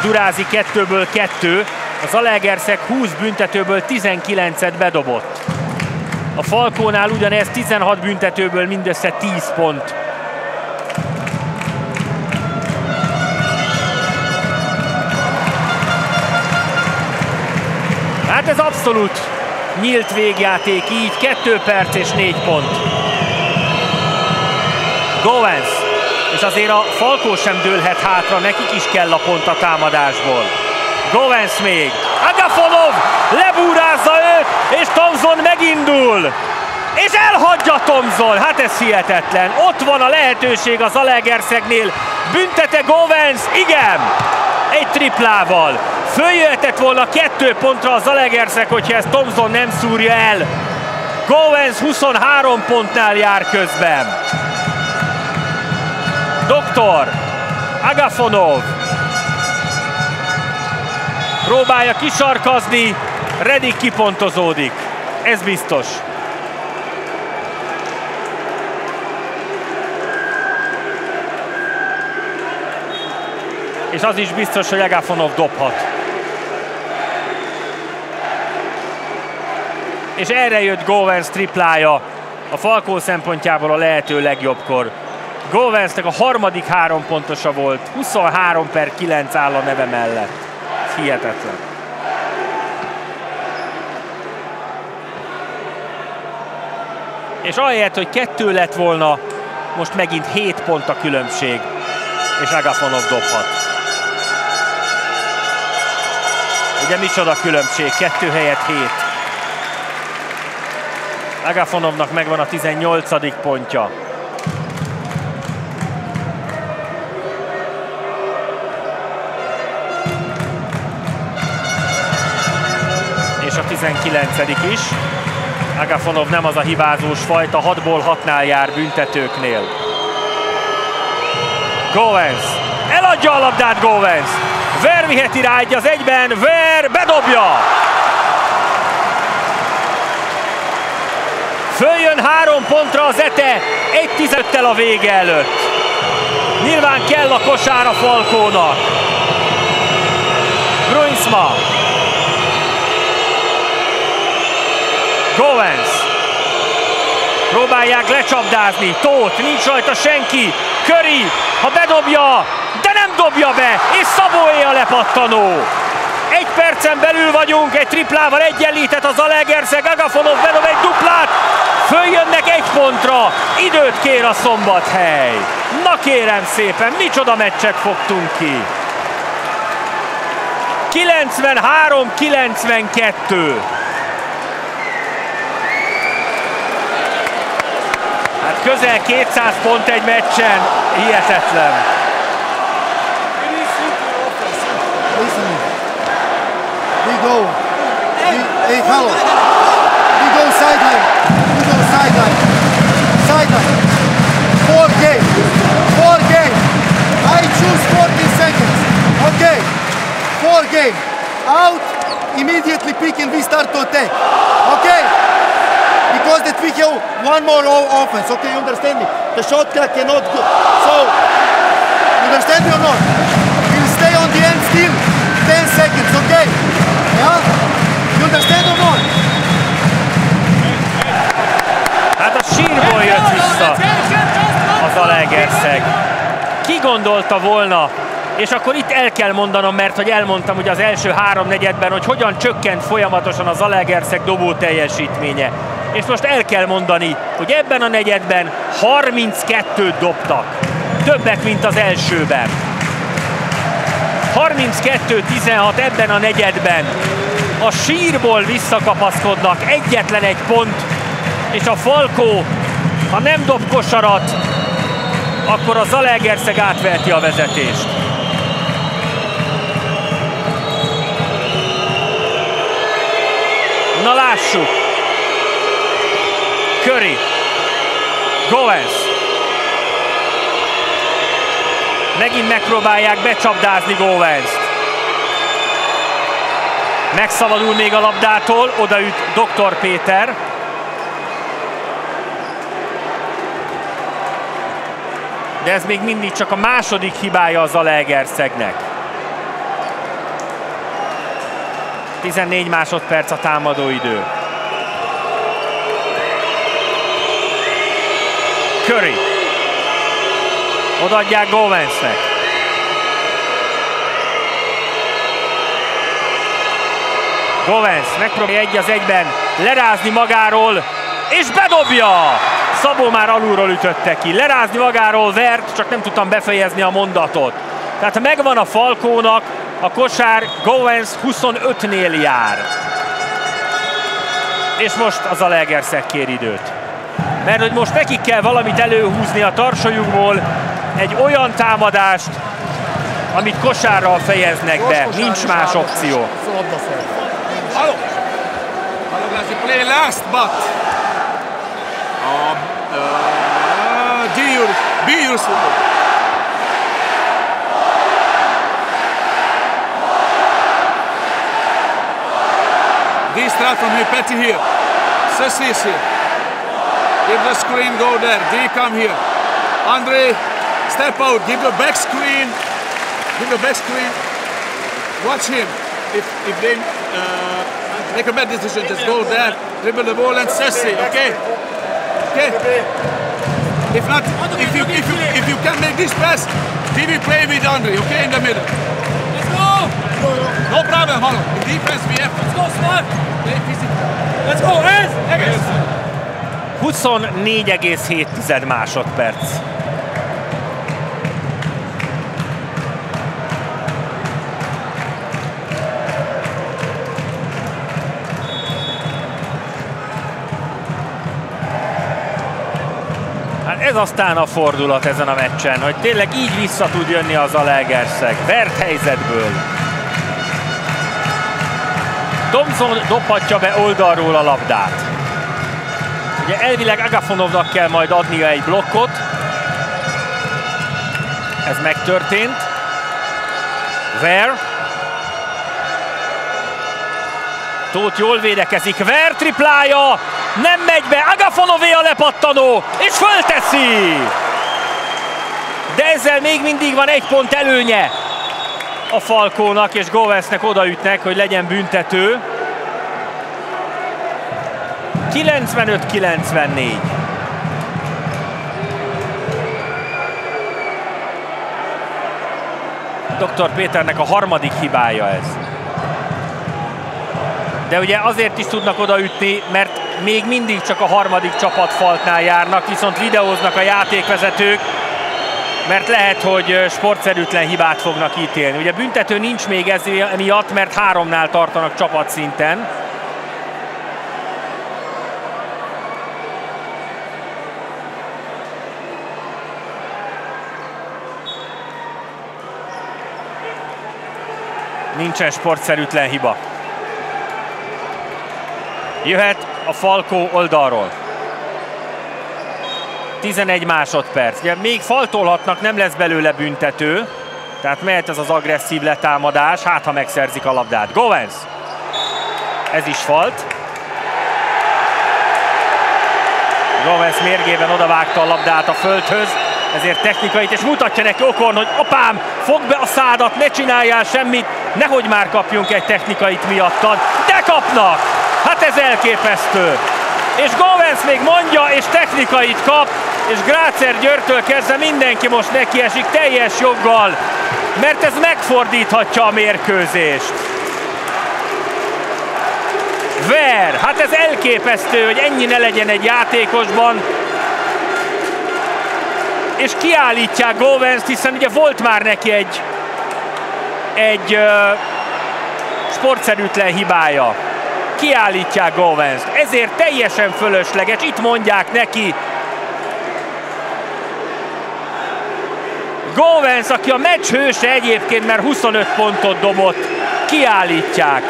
Durázi 2-ből 2, az Alegerszeg 20 büntetőből 19-et bedobott. A Falkónál ugyanez 16 büntetőből mindössze 10 pont. Hát ez abszolút nyílt végjáték így, 2 perc és 4 pont. Goens és azért a Falkó sem dőlhet hátra, nekik is kell a pont a támadásból. Govens még, Agafonov lebúrázza őt, és Thomson megindul. És elhagyja Thomson, hát ez hihetetlen. Ott van a lehetőség az Alegerszegnél. Büntete Govens, igen, egy triplával. Följöhetett volna kettő pontra az Alegerszeg, hogyha ezt Thomson nem szúrja el. Govens 23 pontnál jár közben. Doktor, Agafonov, próbálja kisarkazni, Redik kipontozódik. Ez biztos. És az is biztos, hogy Agafonov dobhat. És erre jött Govens triplája a Falkó szempontjából a lehető legjobbkor. Govensnek a harmadik három pontosa volt, 23 per 9 áll a neve mellett. Ez hihetetlen. És ahelyett, hogy kettő lett volna, most megint 7 pont a különbség, és Agafonov dobhat. Ugye micsoda különbség, kettő helyett 7. Agafonovnak megvan a 18. pontja. 19. is. Agafonov nem az a hibázós fajta, 6-ból 6-nál jár büntetőknél. Govens. Eladja a labdát Govens. Ver viheti rá egy az egyben, Ver bedobja! Följön három pontra az Ete, egy tizettel a vége előtt. Nyilván kell a kosár a Falkónak. Bruinsma. Govens. Próbálják lecsapdázni. Tóth, nincs rajta senki. Köri, ha bedobja, de nem dobja be, és Szabóé a lepattanó. Egy percen belül vagyunk, egy triplával egyenlített az Alegerszeg, Agafonov bedob egy duplát, följönnek egy pontra, időt kér a szombathely. Na kérem szépen, micsoda meccset fogtunk ki. 93-92. Közel 200 pont egy meccsen, hihetetlen. Listen. We go. We, hey, hello. We go sideline. We go sideline. Sideline. Four game. Four game. I choose 40 seconds. Okay. Four game. Out. Immediately pick and we start to attack. Okay. Because that we have one more offense. Okay, you understand me? The shot clock cannot go. So, you understand me or not? We'll stay on the end still 10 seconds, okay? Yeah? You understand or not? Hát a sírból jött vissza az Alegerszeg. Ki gondolta volna, és akkor itt el kell mondanom, mert hogy elmondtam ugye az első három negyedben, hogy hogyan csökkent folyamatosan az Alegerszeg dobó teljesítménye. És most el kell mondani, hogy ebben a negyedben 32-t dobtak. Többet, mint az elsőben. 32-16 ebben a negyedben. A sírból visszakapaszkodnak, egyetlen egy pont, és a Falkó, ha nem dob kosarat, akkor a Zalaegerszeg átveheti a vezetést. Na lássuk! Curry. Goens. Megint megpróbálják becsapdázni Goens-t. Megszabadul még a labdától, odaüt Dr. Péter. De ez még mindig csak a második hibája az Zalaegerszegnek. 14 másodperc a támadó idő. Curry. Odaadják Govensnek. Govens megpróbálja egy az egyben lerázni magáról, és bedobja! Szabó már alulról ütötte ki. Lerázni magáról Vert, csak nem tudtam befejezni a mondatot. Tehát megvan a Falkónak, a kosár Govens 25-nél jár. És most az a Legerszeg kér időt. Mert hogy most nekik kell valamit előhúzni a tarsolyukból, egy olyan támadást, amit kosárral fejeznek be. Nincs más opció. Halló! Halló, Glazi, play last but. Gyűr, Bíjus D from here, Petty here. Sissi here. If the screen go there, D come here. Andre step out. Give the back screen. Give the back screen. Watch him. If if they uh, make a bad decision, just go there, dribble the ball and Sessi. Okay. Okay. If not, if you if you if you can make this pass, TV play with Andre. Okay, in the middle. Let's go! No problem, Halo. In defense we have Let's go, Smart! Let's go, Ez! 24,7 másodperc. Aztán a fordulat ezen a meccsen, hogy tényleg így vissza tud jönni az Alegerszeg. Vert helyzetből. Thompson dobhatja be oldalról a labdát. Ugye elvileg Agafonovnak kell majd adnia egy blokkot. Ez megtörtént. Ver. Tóth jól védekezik. Ver triplája! Nem megy be! Agafonové a lepattanó! És fölteszi! De ezzel még mindig van egy pont előnye a Falkónak, és Govesnek odaütnek, hogy legyen büntető. 95-94. Dr. Péternek a harmadik hibája ez. De ugye azért is tudnak odaütni, mert még mindig csak a harmadik csapatfaltnál járnak, viszont videóznak a játékvezetők, mert lehet, hogy sportszerűtlen hibát fognak ítélni. Ugye büntető nincs még ez miatt, mert háromnál tartanak csapatszinten. Nincsen sportszerűtlen hiba. Jöhet a Falkó oldalról. 11 másodperc. Ugye még faltolhatnak, nem lesz belőle büntető. Tehát mehet ez az agresszív letámadás, hát ha megszerzik a labdát. Govens! Ez is falt. Govens mérgében odavágta a labdát a földhöz, ezért technikait, és mutatja neki Okorn, hogy apám, fogd be a szádat, ne csináljál semmit, nehogy már kapjunk egy technikait miattad. De kapnak! Hát ez elképesztő! És Govens még mondja, és technikait kap, és Grácer Györtől kezdve mindenki most neki esik teljes joggal, mert ez megfordíthatja a mérkőzést. Ver, hát ez elképesztő, hogy ennyi ne legyen egy játékosban, és kiállítják Govens, hiszen ugye volt már neki egy, egy uh, sportszerűtlen hibája. Kiállítják govens ezért teljesen fölösleges, itt mondják neki, Govens, aki a meccs hőse egyébként, mert 25 pontot dobott, kiállítják.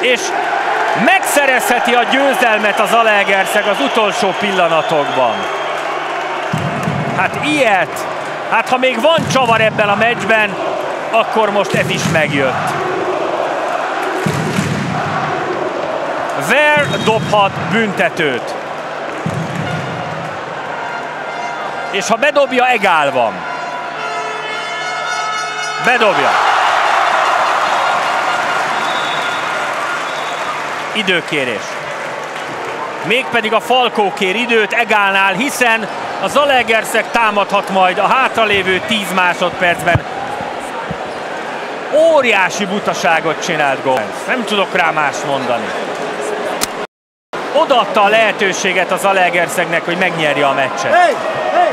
És megszerezheti a győzelmet az Alegerszeg az utolsó pillanatokban. Hát ilyet, hát ha még van csavar ebben a meccsben, akkor most ez is megjött. Ver dobhat büntetőt. És ha bedobja, egál van. Bedobja. Időkérés. Mégpedig a Falkó kér időt Egálnál, hiszen a Zalegerszeg támadhat majd a hátralévő 10 másodpercben. Óriási butaságot csinált Gomez. Nem tudok rá más mondani. Odaadta a lehetőséget az Zalegerszegnek, hogy megnyerje a meccset. Hey, hey,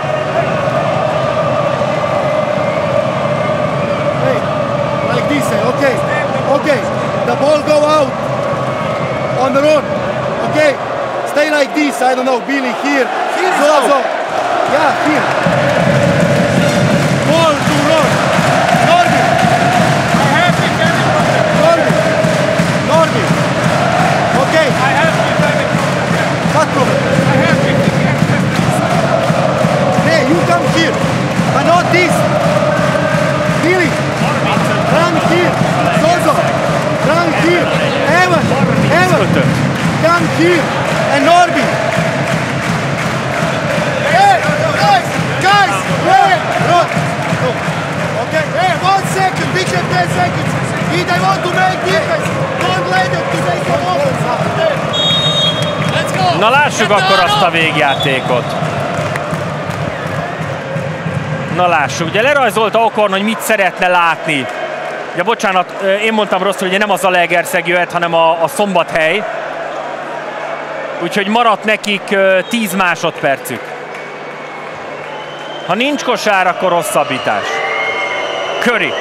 hey, like this, okay, okay. The ball go out on the run, okay. Stay like this. I don't know, Billy here. Zozo. Yeah, here. here, but not this. Billy, run here. Zozo, run here. Evan, Evan, come here. And Norby. Hey, guys, guys, wait. Run. No. Okay, hey, one second, picture 10 seconds. If they want to make difference, don't let them to make the offense. Na lássuk akkor azt a végjátékot. Na lássuk, ugye lerajzolta Okorn, hogy mit szeretne látni. Ugye bocsánat, én mondtam rosszul, hogy nem az a Legerszeg jöhet, hanem a, a szombathely. Úgyhogy maradt nekik ö, 10 másodpercük. Ha nincs kosár, akkor hosszabbítás. Curry.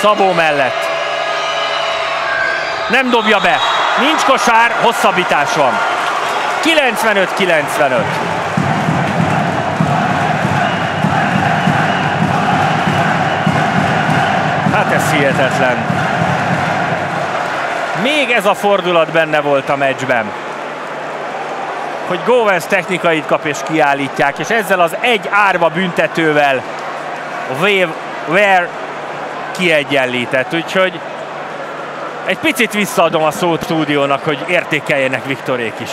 Szabó mellett. Nem dobja be. Nincs kosár, hosszabbítás van. 95-95. Hát ez hihetetlen. Még ez a fordulat benne volt a meccsben. Hogy Govens technikait kap és kiállítják, és ezzel az egy árva büntetővel Wave, Ware kiegyenlített. Úgyhogy egy picit visszaadom a szót stúdiónak, hogy értékeljenek Viktorék is.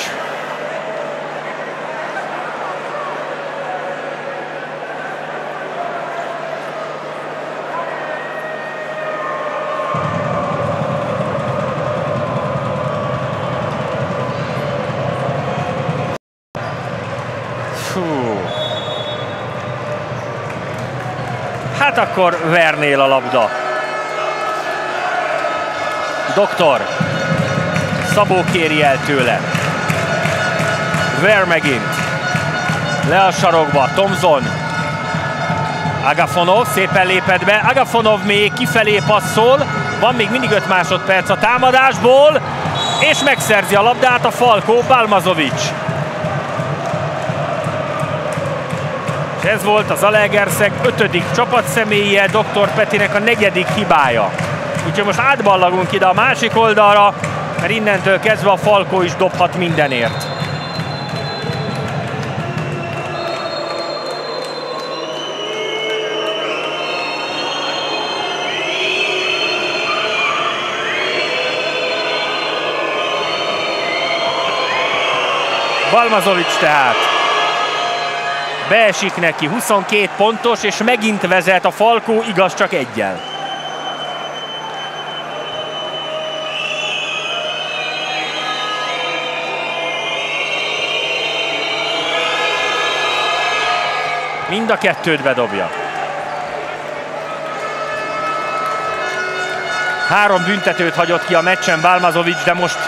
Akkor vernél a labda. Doktor. Szabó kéri el tőle. Ver megint. Le a sarokba. Tomzon. Agafonov szépen lépett be. Agafonov még kifelé passzol. Van még mindig 5 másodperc a támadásból. És megszerzi a labdát a Falkó Balmazovic. És ez volt az Alegerszeg ötödik csapatszemélyje, Dr. Petinek a negyedik hibája. Úgyhogy most átballagunk ide a másik oldalra, mert innentől kezdve a Falkó is dobhat mindenért. Balmazovic tehát. Beesik neki, 22 pontos, és megint vezet a Falkó, igaz csak egyel. Mind a kettőt bedobja. Három büntetőt hagyott ki a meccsen Balmazovic, de most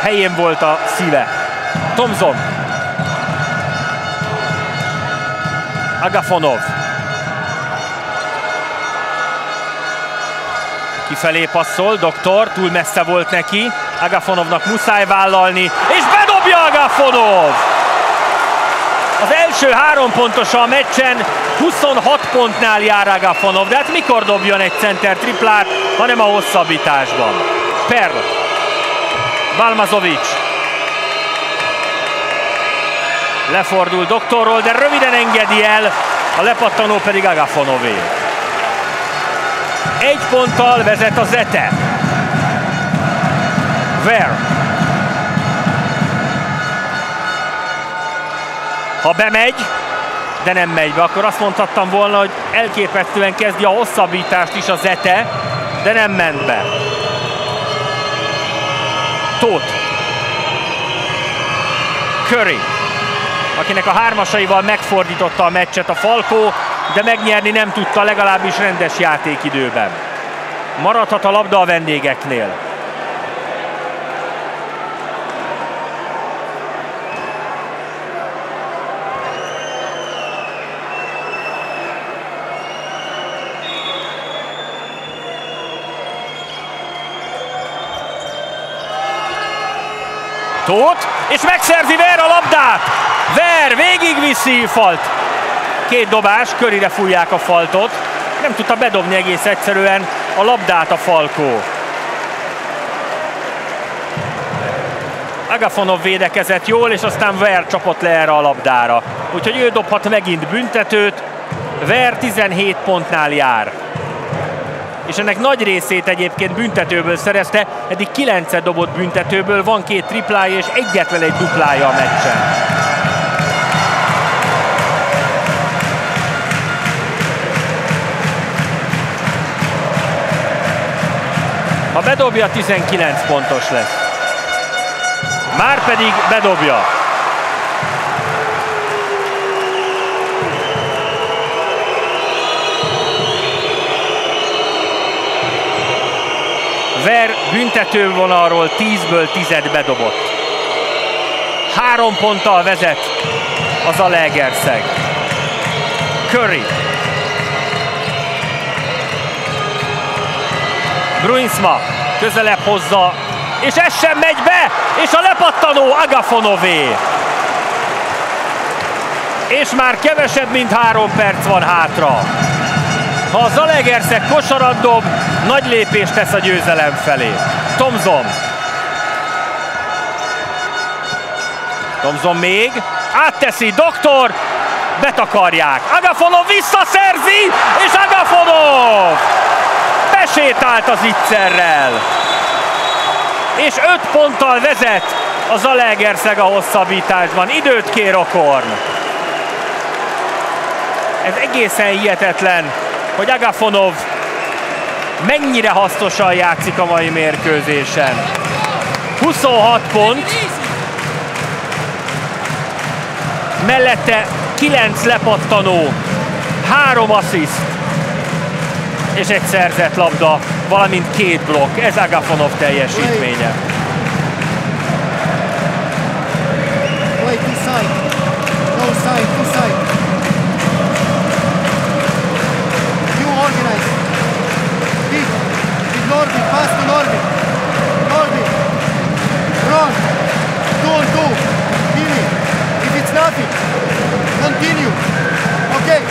helyén volt a szíve. Tomzon. Agafonov. Kifelé passzol, doktor, túl messze volt neki. Agafonovnak muszáj vállalni, és bedobja Agafonov! Az első három pontosa a meccsen 26 pontnál jár Agafonov, de hát mikor dobjon egy center triplát, hanem a hosszabbításban. Perl. Balmazovic. Lefordul doktorról, de röviden engedi el, a lepattanó pedig Agafonové. Egy ponttal vezet a Zete. Ver. Ha bemegy, de nem megy be, akkor azt mondhattam volna, hogy elképesztően kezdi a hosszabbítást is a Zete, de nem ment be. Tóth. Curry akinek a hármasaival megfordította a meccset a Falkó, de megnyerni nem tudta legalábbis rendes játékidőben. Maradhat a labda a vendégeknél. Tóth, és megszerzi Ver a labdát! Ver végigviszi falt. Két dobás, körire fújják a faltot. Nem tudta bedobni egész egyszerűen a labdát a Falkó. Agafonov védekezett jól, és aztán Ver csapott le erre a labdára. Úgyhogy ő dobhat megint büntetőt. Ver 17 pontnál jár. és ennek nagy részét egyébként büntetőből szerezte, eddig 9 dobott büntetőből, van két triplája és egyetlen egy duplája a meccsen. Ha bedobja, 19 pontos lesz. Már pedig bedobja. Ver büntetővonalról 10-ből 10 bedobott. Három ponttal vezet az a Legerszeg. Curry. Bruinsma közelebb hozza, és ez sem megy be, és a lepattanó Agafonové. És már kevesebb, mint három perc van hátra. Ha a Zalegerszeg kosarat dob, nagy lépést tesz a győzelem felé. Tomzon. Tomzon még. Átteszi, doktor. Betakarják. Agafonov visszaszerzi, és Agafonov besétált az ittszerrel. És öt ponttal vezet a Zalaegerszeg a hosszabbításban. Időt kér Okorn. Ez egészen hihetetlen, hogy Agafonov mennyire hasznosan játszik a mai mérkőzésen. 26 pont, mellette 9 lepattanó, 3 assziszt és egy szerzett labda, valamint két blokk. Ez Agafonov teljesítménye. Continue. Okay.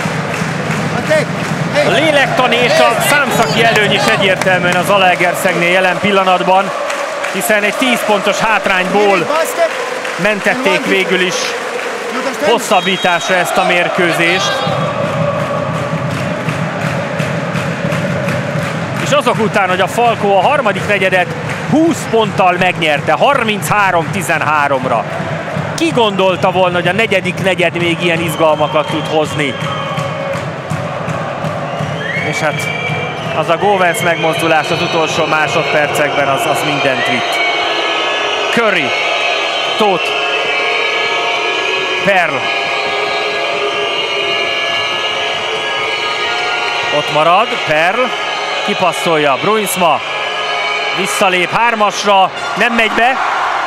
Attack. Lélektani és a számszaki előny is egyértelműen az Zalaegerszegnél jelen pillanatban, hiszen egy 10 pontos hátrányból mentették végül is hosszabbításra ezt a mérkőzést. És azok után, hogy a Falkó a harmadik negyedet 20 ponttal megnyerte, 33-13-ra. Ki gondolta volna, hogy a negyedik negyed még ilyen izgalmakat tud hozni? És hát az a Govens megmozdulás az utolsó másodpercekben az, az mindent vitt. Curry, Tóth, Perl. Ott marad, Perl, kipasszolja, Bruinsma, visszalép hármasra, nem megy be,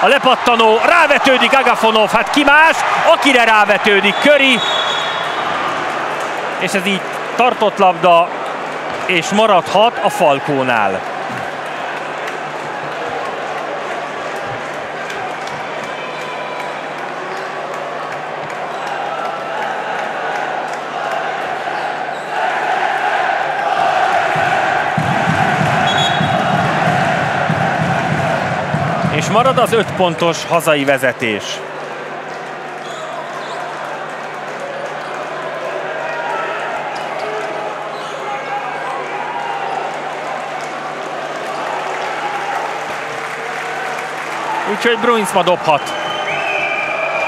a lepattanó, rávetődik Agafonov, hát ki más, akire rávetődik, Köri, és ez így tartott labda, és maradhat a Falkónál. És marad az öt pontos hazai vezetés. Úgyhogy Bruinsma dobhat.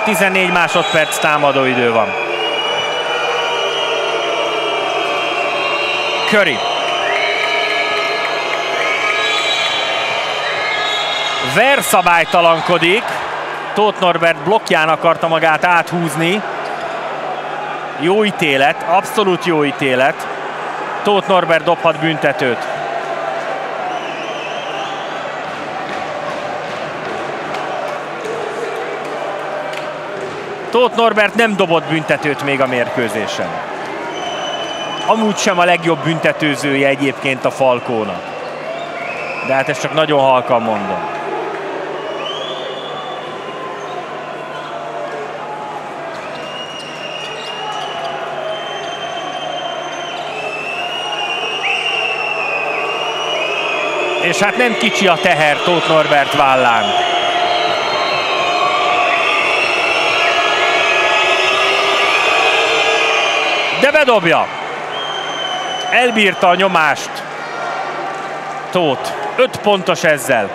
14 másodperc támadó idő van. Curry. Ver szabálytalankodik. Tóth Norbert blokkján akarta magát áthúzni. Jó ítélet, abszolút jó ítélet. Tóth Norbert dobhat büntetőt. Tóth Norbert nem dobott büntetőt még a mérkőzésen. Amúgy sem a legjobb büntetőzője egyébként a Falkónak. De hát ezt csak nagyon halkan mondom. És hát nem kicsi a teher Tóth Norbert vállán. De bedobja. Elbírta a nyomást. Tóth. 5 pontos ezzel.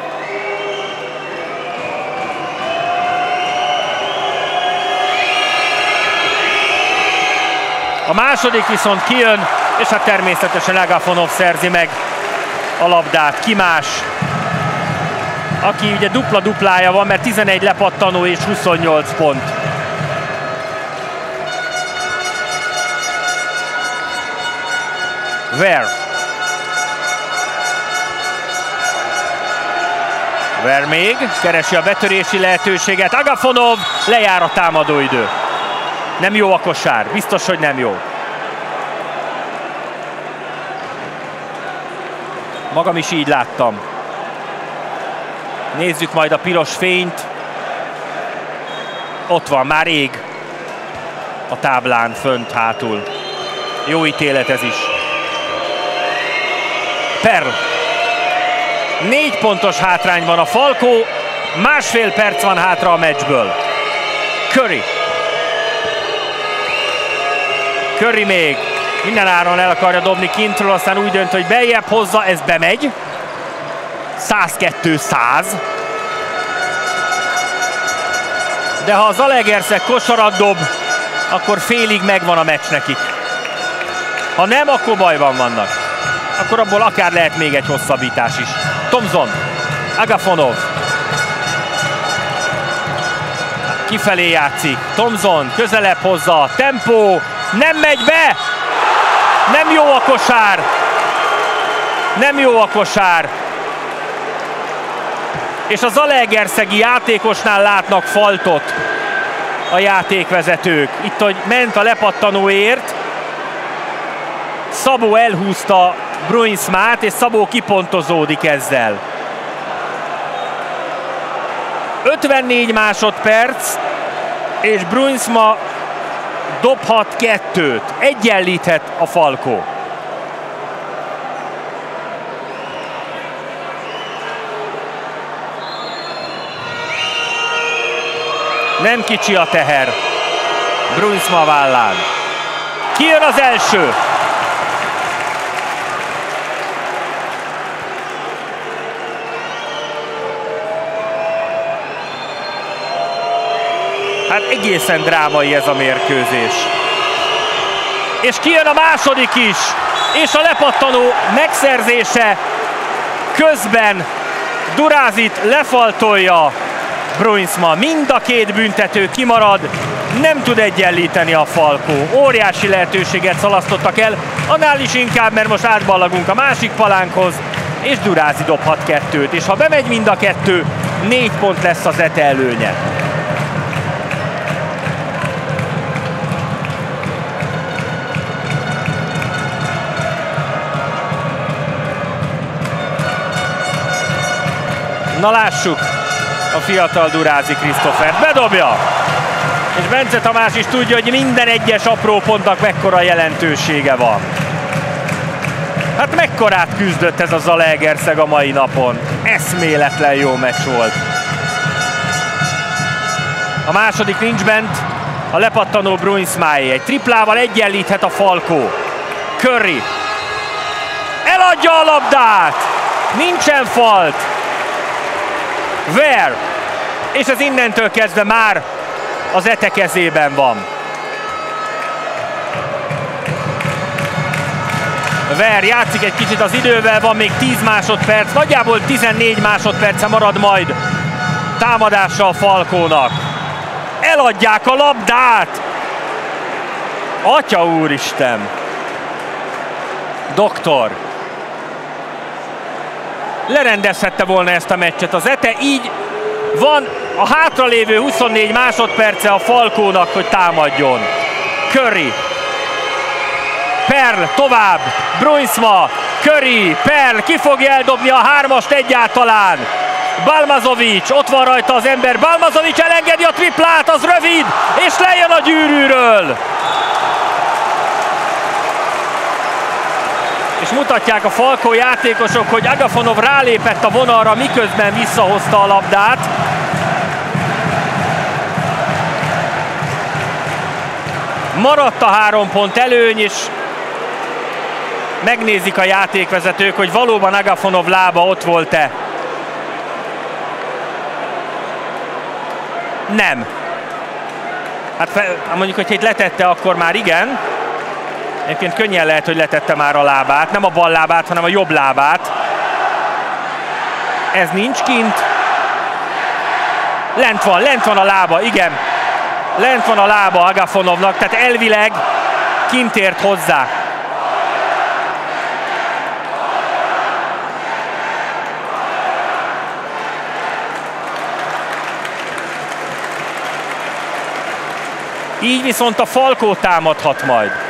A második viszont kijön, és hát természetesen Agafonov szerzi meg a labdát. Ki más? Aki ugye dupla-duplája van, mert 11 lepattanó és 28 pont. Ver. Ver még, keresi a betörési lehetőséget. Agafonov, lejár a támadóidő. Nem jó a kosár, biztos, hogy nem jó. Magam is így láttam. Nézzük majd a piros fényt. Ott van, már ég a táblán fönt hátul. Jó ítélet ez is. Perl. Négy pontos hátrány van a Falkó, másfél perc van hátra a meccsből. Curry. Curry még minden áron el akarja dobni kintről, aztán úgy dönt, hogy beljebb hozza, ez bemegy. 102-100. De ha az Alegerszeg kosarat dob, akkor félig megvan a meccs nekik. Ha nem, akkor bajban vannak. Akkor abból akár lehet még egy hosszabbítás is. Tomzon, Agafonov. Kifelé játszik. Tomzon közelebb hozza. Tempó. Nem megy be. Nem jó a kosár. Nem jó a kosár. És az Alegerszegi játékosnál látnak faltot a játékvezetők. Itt, hogy ment a lepattanóért, Szabó elhúzta Bruinsmát, és Szabó kipontozódik ezzel. 54 másodperc, és Bruinsma dobhat kettőt. Egyenlíthet a Falkó. Nem kicsi a teher. Bruinsma vállán. Kijön az első. Hát egészen drámai ez a mérkőzés. És kijön a második is, és a lepattanó megszerzése közben Durázit lefaltolja Bruinsma. Mind a két büntető kimarad, nem tud egyenlíteni a Falkó. Óriási lehetőséget szalasztottak el, annál is inkább, mert most átballagunk a másik palánkhoz, és Durázi dobhat kettőt. És ha bemegy mind a kettő, négy pont lesz az Ete előnye. Na lássuk a fiatal Durázi Krisztofert. Bedobja! És Bence Tamás is tudja, hogy minden egyes apró pontnak mekkora jelentősége van. Hát mekkorát küzdött ez a Zalaegerszeg a mai napon. Eszméletlen jó meccs volt. A második nincs bent, a lepattanó Bruinsmáé. Egy triplával egyenlíthet a Falkó. Curry. Eladja a labdát! Nincsen falt! Ver! És ez innentől kezdve már az Ete kezében van. Ver játszik egy kicsit az idővel, van még 10 másodperc, nagyjából 14 másodperce marad majd támadásra a Falkónak. Eladják a labdát! Atya úristen! Doktor! Lerendezhette volna ezt a meccset. Az Ete így van a hátralévő 24 másodperce a Falkónak, hogy támadjon. Curry. Perl tovább. Bruinsma. Curry. Perl. Ki fogja eldobni a hármast egyáltalán? Balmazovic, ott van rajta az ember, Balmazovic elengedi a triplát, az rövid, és lejön a gyűrűről. Mutatják a Falkó játékosok, hogy Agafonov rálépett a vonalra, miközben visszahozta a labdát. Maradt a három pont előny, és megnézik a játékvezetők, hogy valóban Agafonov lába ott volt-e. Nem. Hát mondjuk, hogy itt letette, akkor már igen. Egyébként könnyen lehet, hogy letette már a lábát. Nem a bal lábát, hanem a jobb lábát. Ez nincs kint. Lent van, lent van a lába, igen. Lent van a lába Agafonovnak, tehát elvileg kint ért hozzá. Így viszont a Falkó támadhat majd.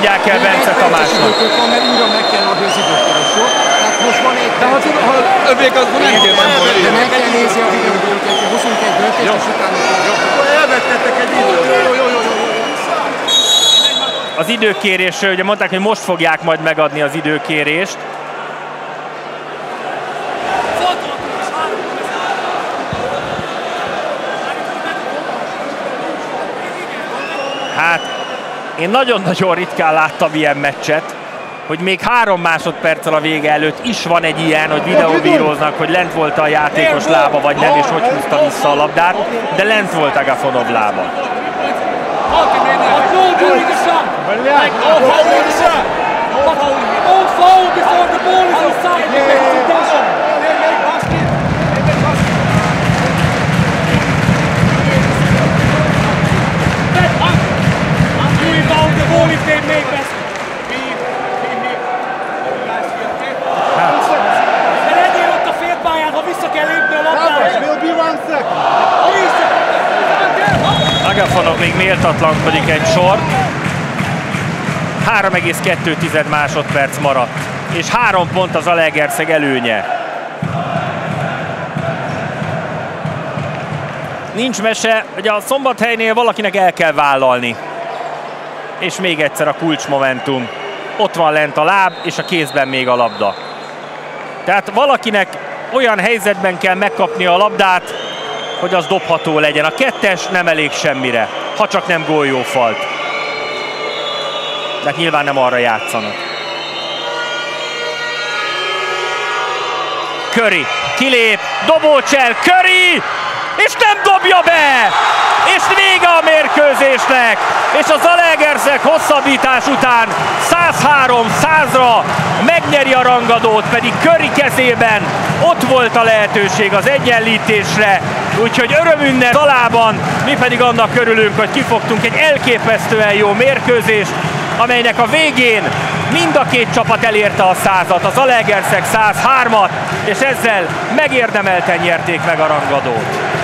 Mondják el Bence Tamásnak. Mert újra meg kell adni az időkörös, jó? Tehát most van egy... De ha, ha övék az nem kérdem volna. De meg kell nézni a hozunk egy döntést, és utána... Akkor elvettettek egy időt. Jó, jó, jó, jó. Az időkérésről, ugye mondták, hogy most fogják majd megadni az időkérést. Hát, én nagyon-nagyon ritkán láttam ilyen meccset, hogy még három másodperccel a vége előtt is van egy ilyen, hogy videóbíróznak, hogy lent volt a játékos lába, vagy nem, és hogy húzta vissza a labdát, de lent volt Agafonov lába. Foul before the ball is outside. Basket. De legyél ott a félpályán, ha vissza kell lépni a labdára. Will be one second. Agafonov még méltatlankodik egy sor. 3,2 másodperc maradt. És három pont az Alegerszeg előnye. Nincs mese, hogy a szombathelynél valakinek el kell vállalni. És még egyszer a kulcsmomentum. Ott van lent a láb, és a kézben még a labda. Tehát valakinek olyan helyzetben kell megkapni a labdát, hogy az dobható legyen. A kettes nem elég semmire, ha csak nem gólyófalt. De nyilván nem arra játszanak. Curry, kilép, dobócsel, Curry, és nem dobja be! És vége a mérkőzésnek! És az Zalaegerszeg hosszabbítás után 103-100-ra megnyeri a rangadót, pedig Curry kezében ott volt a lehetőség az egyenlítésre, úgyhogy örömünnep talában, mi pedig annak örülünk, hogy kifogtunk egy elképesztően jó mérkőzést, amelynek a végén mind a két csapat elérte a százat, az Alegerszeg 103-at, és ezzel megérdemelten nyerték meg a rangadót.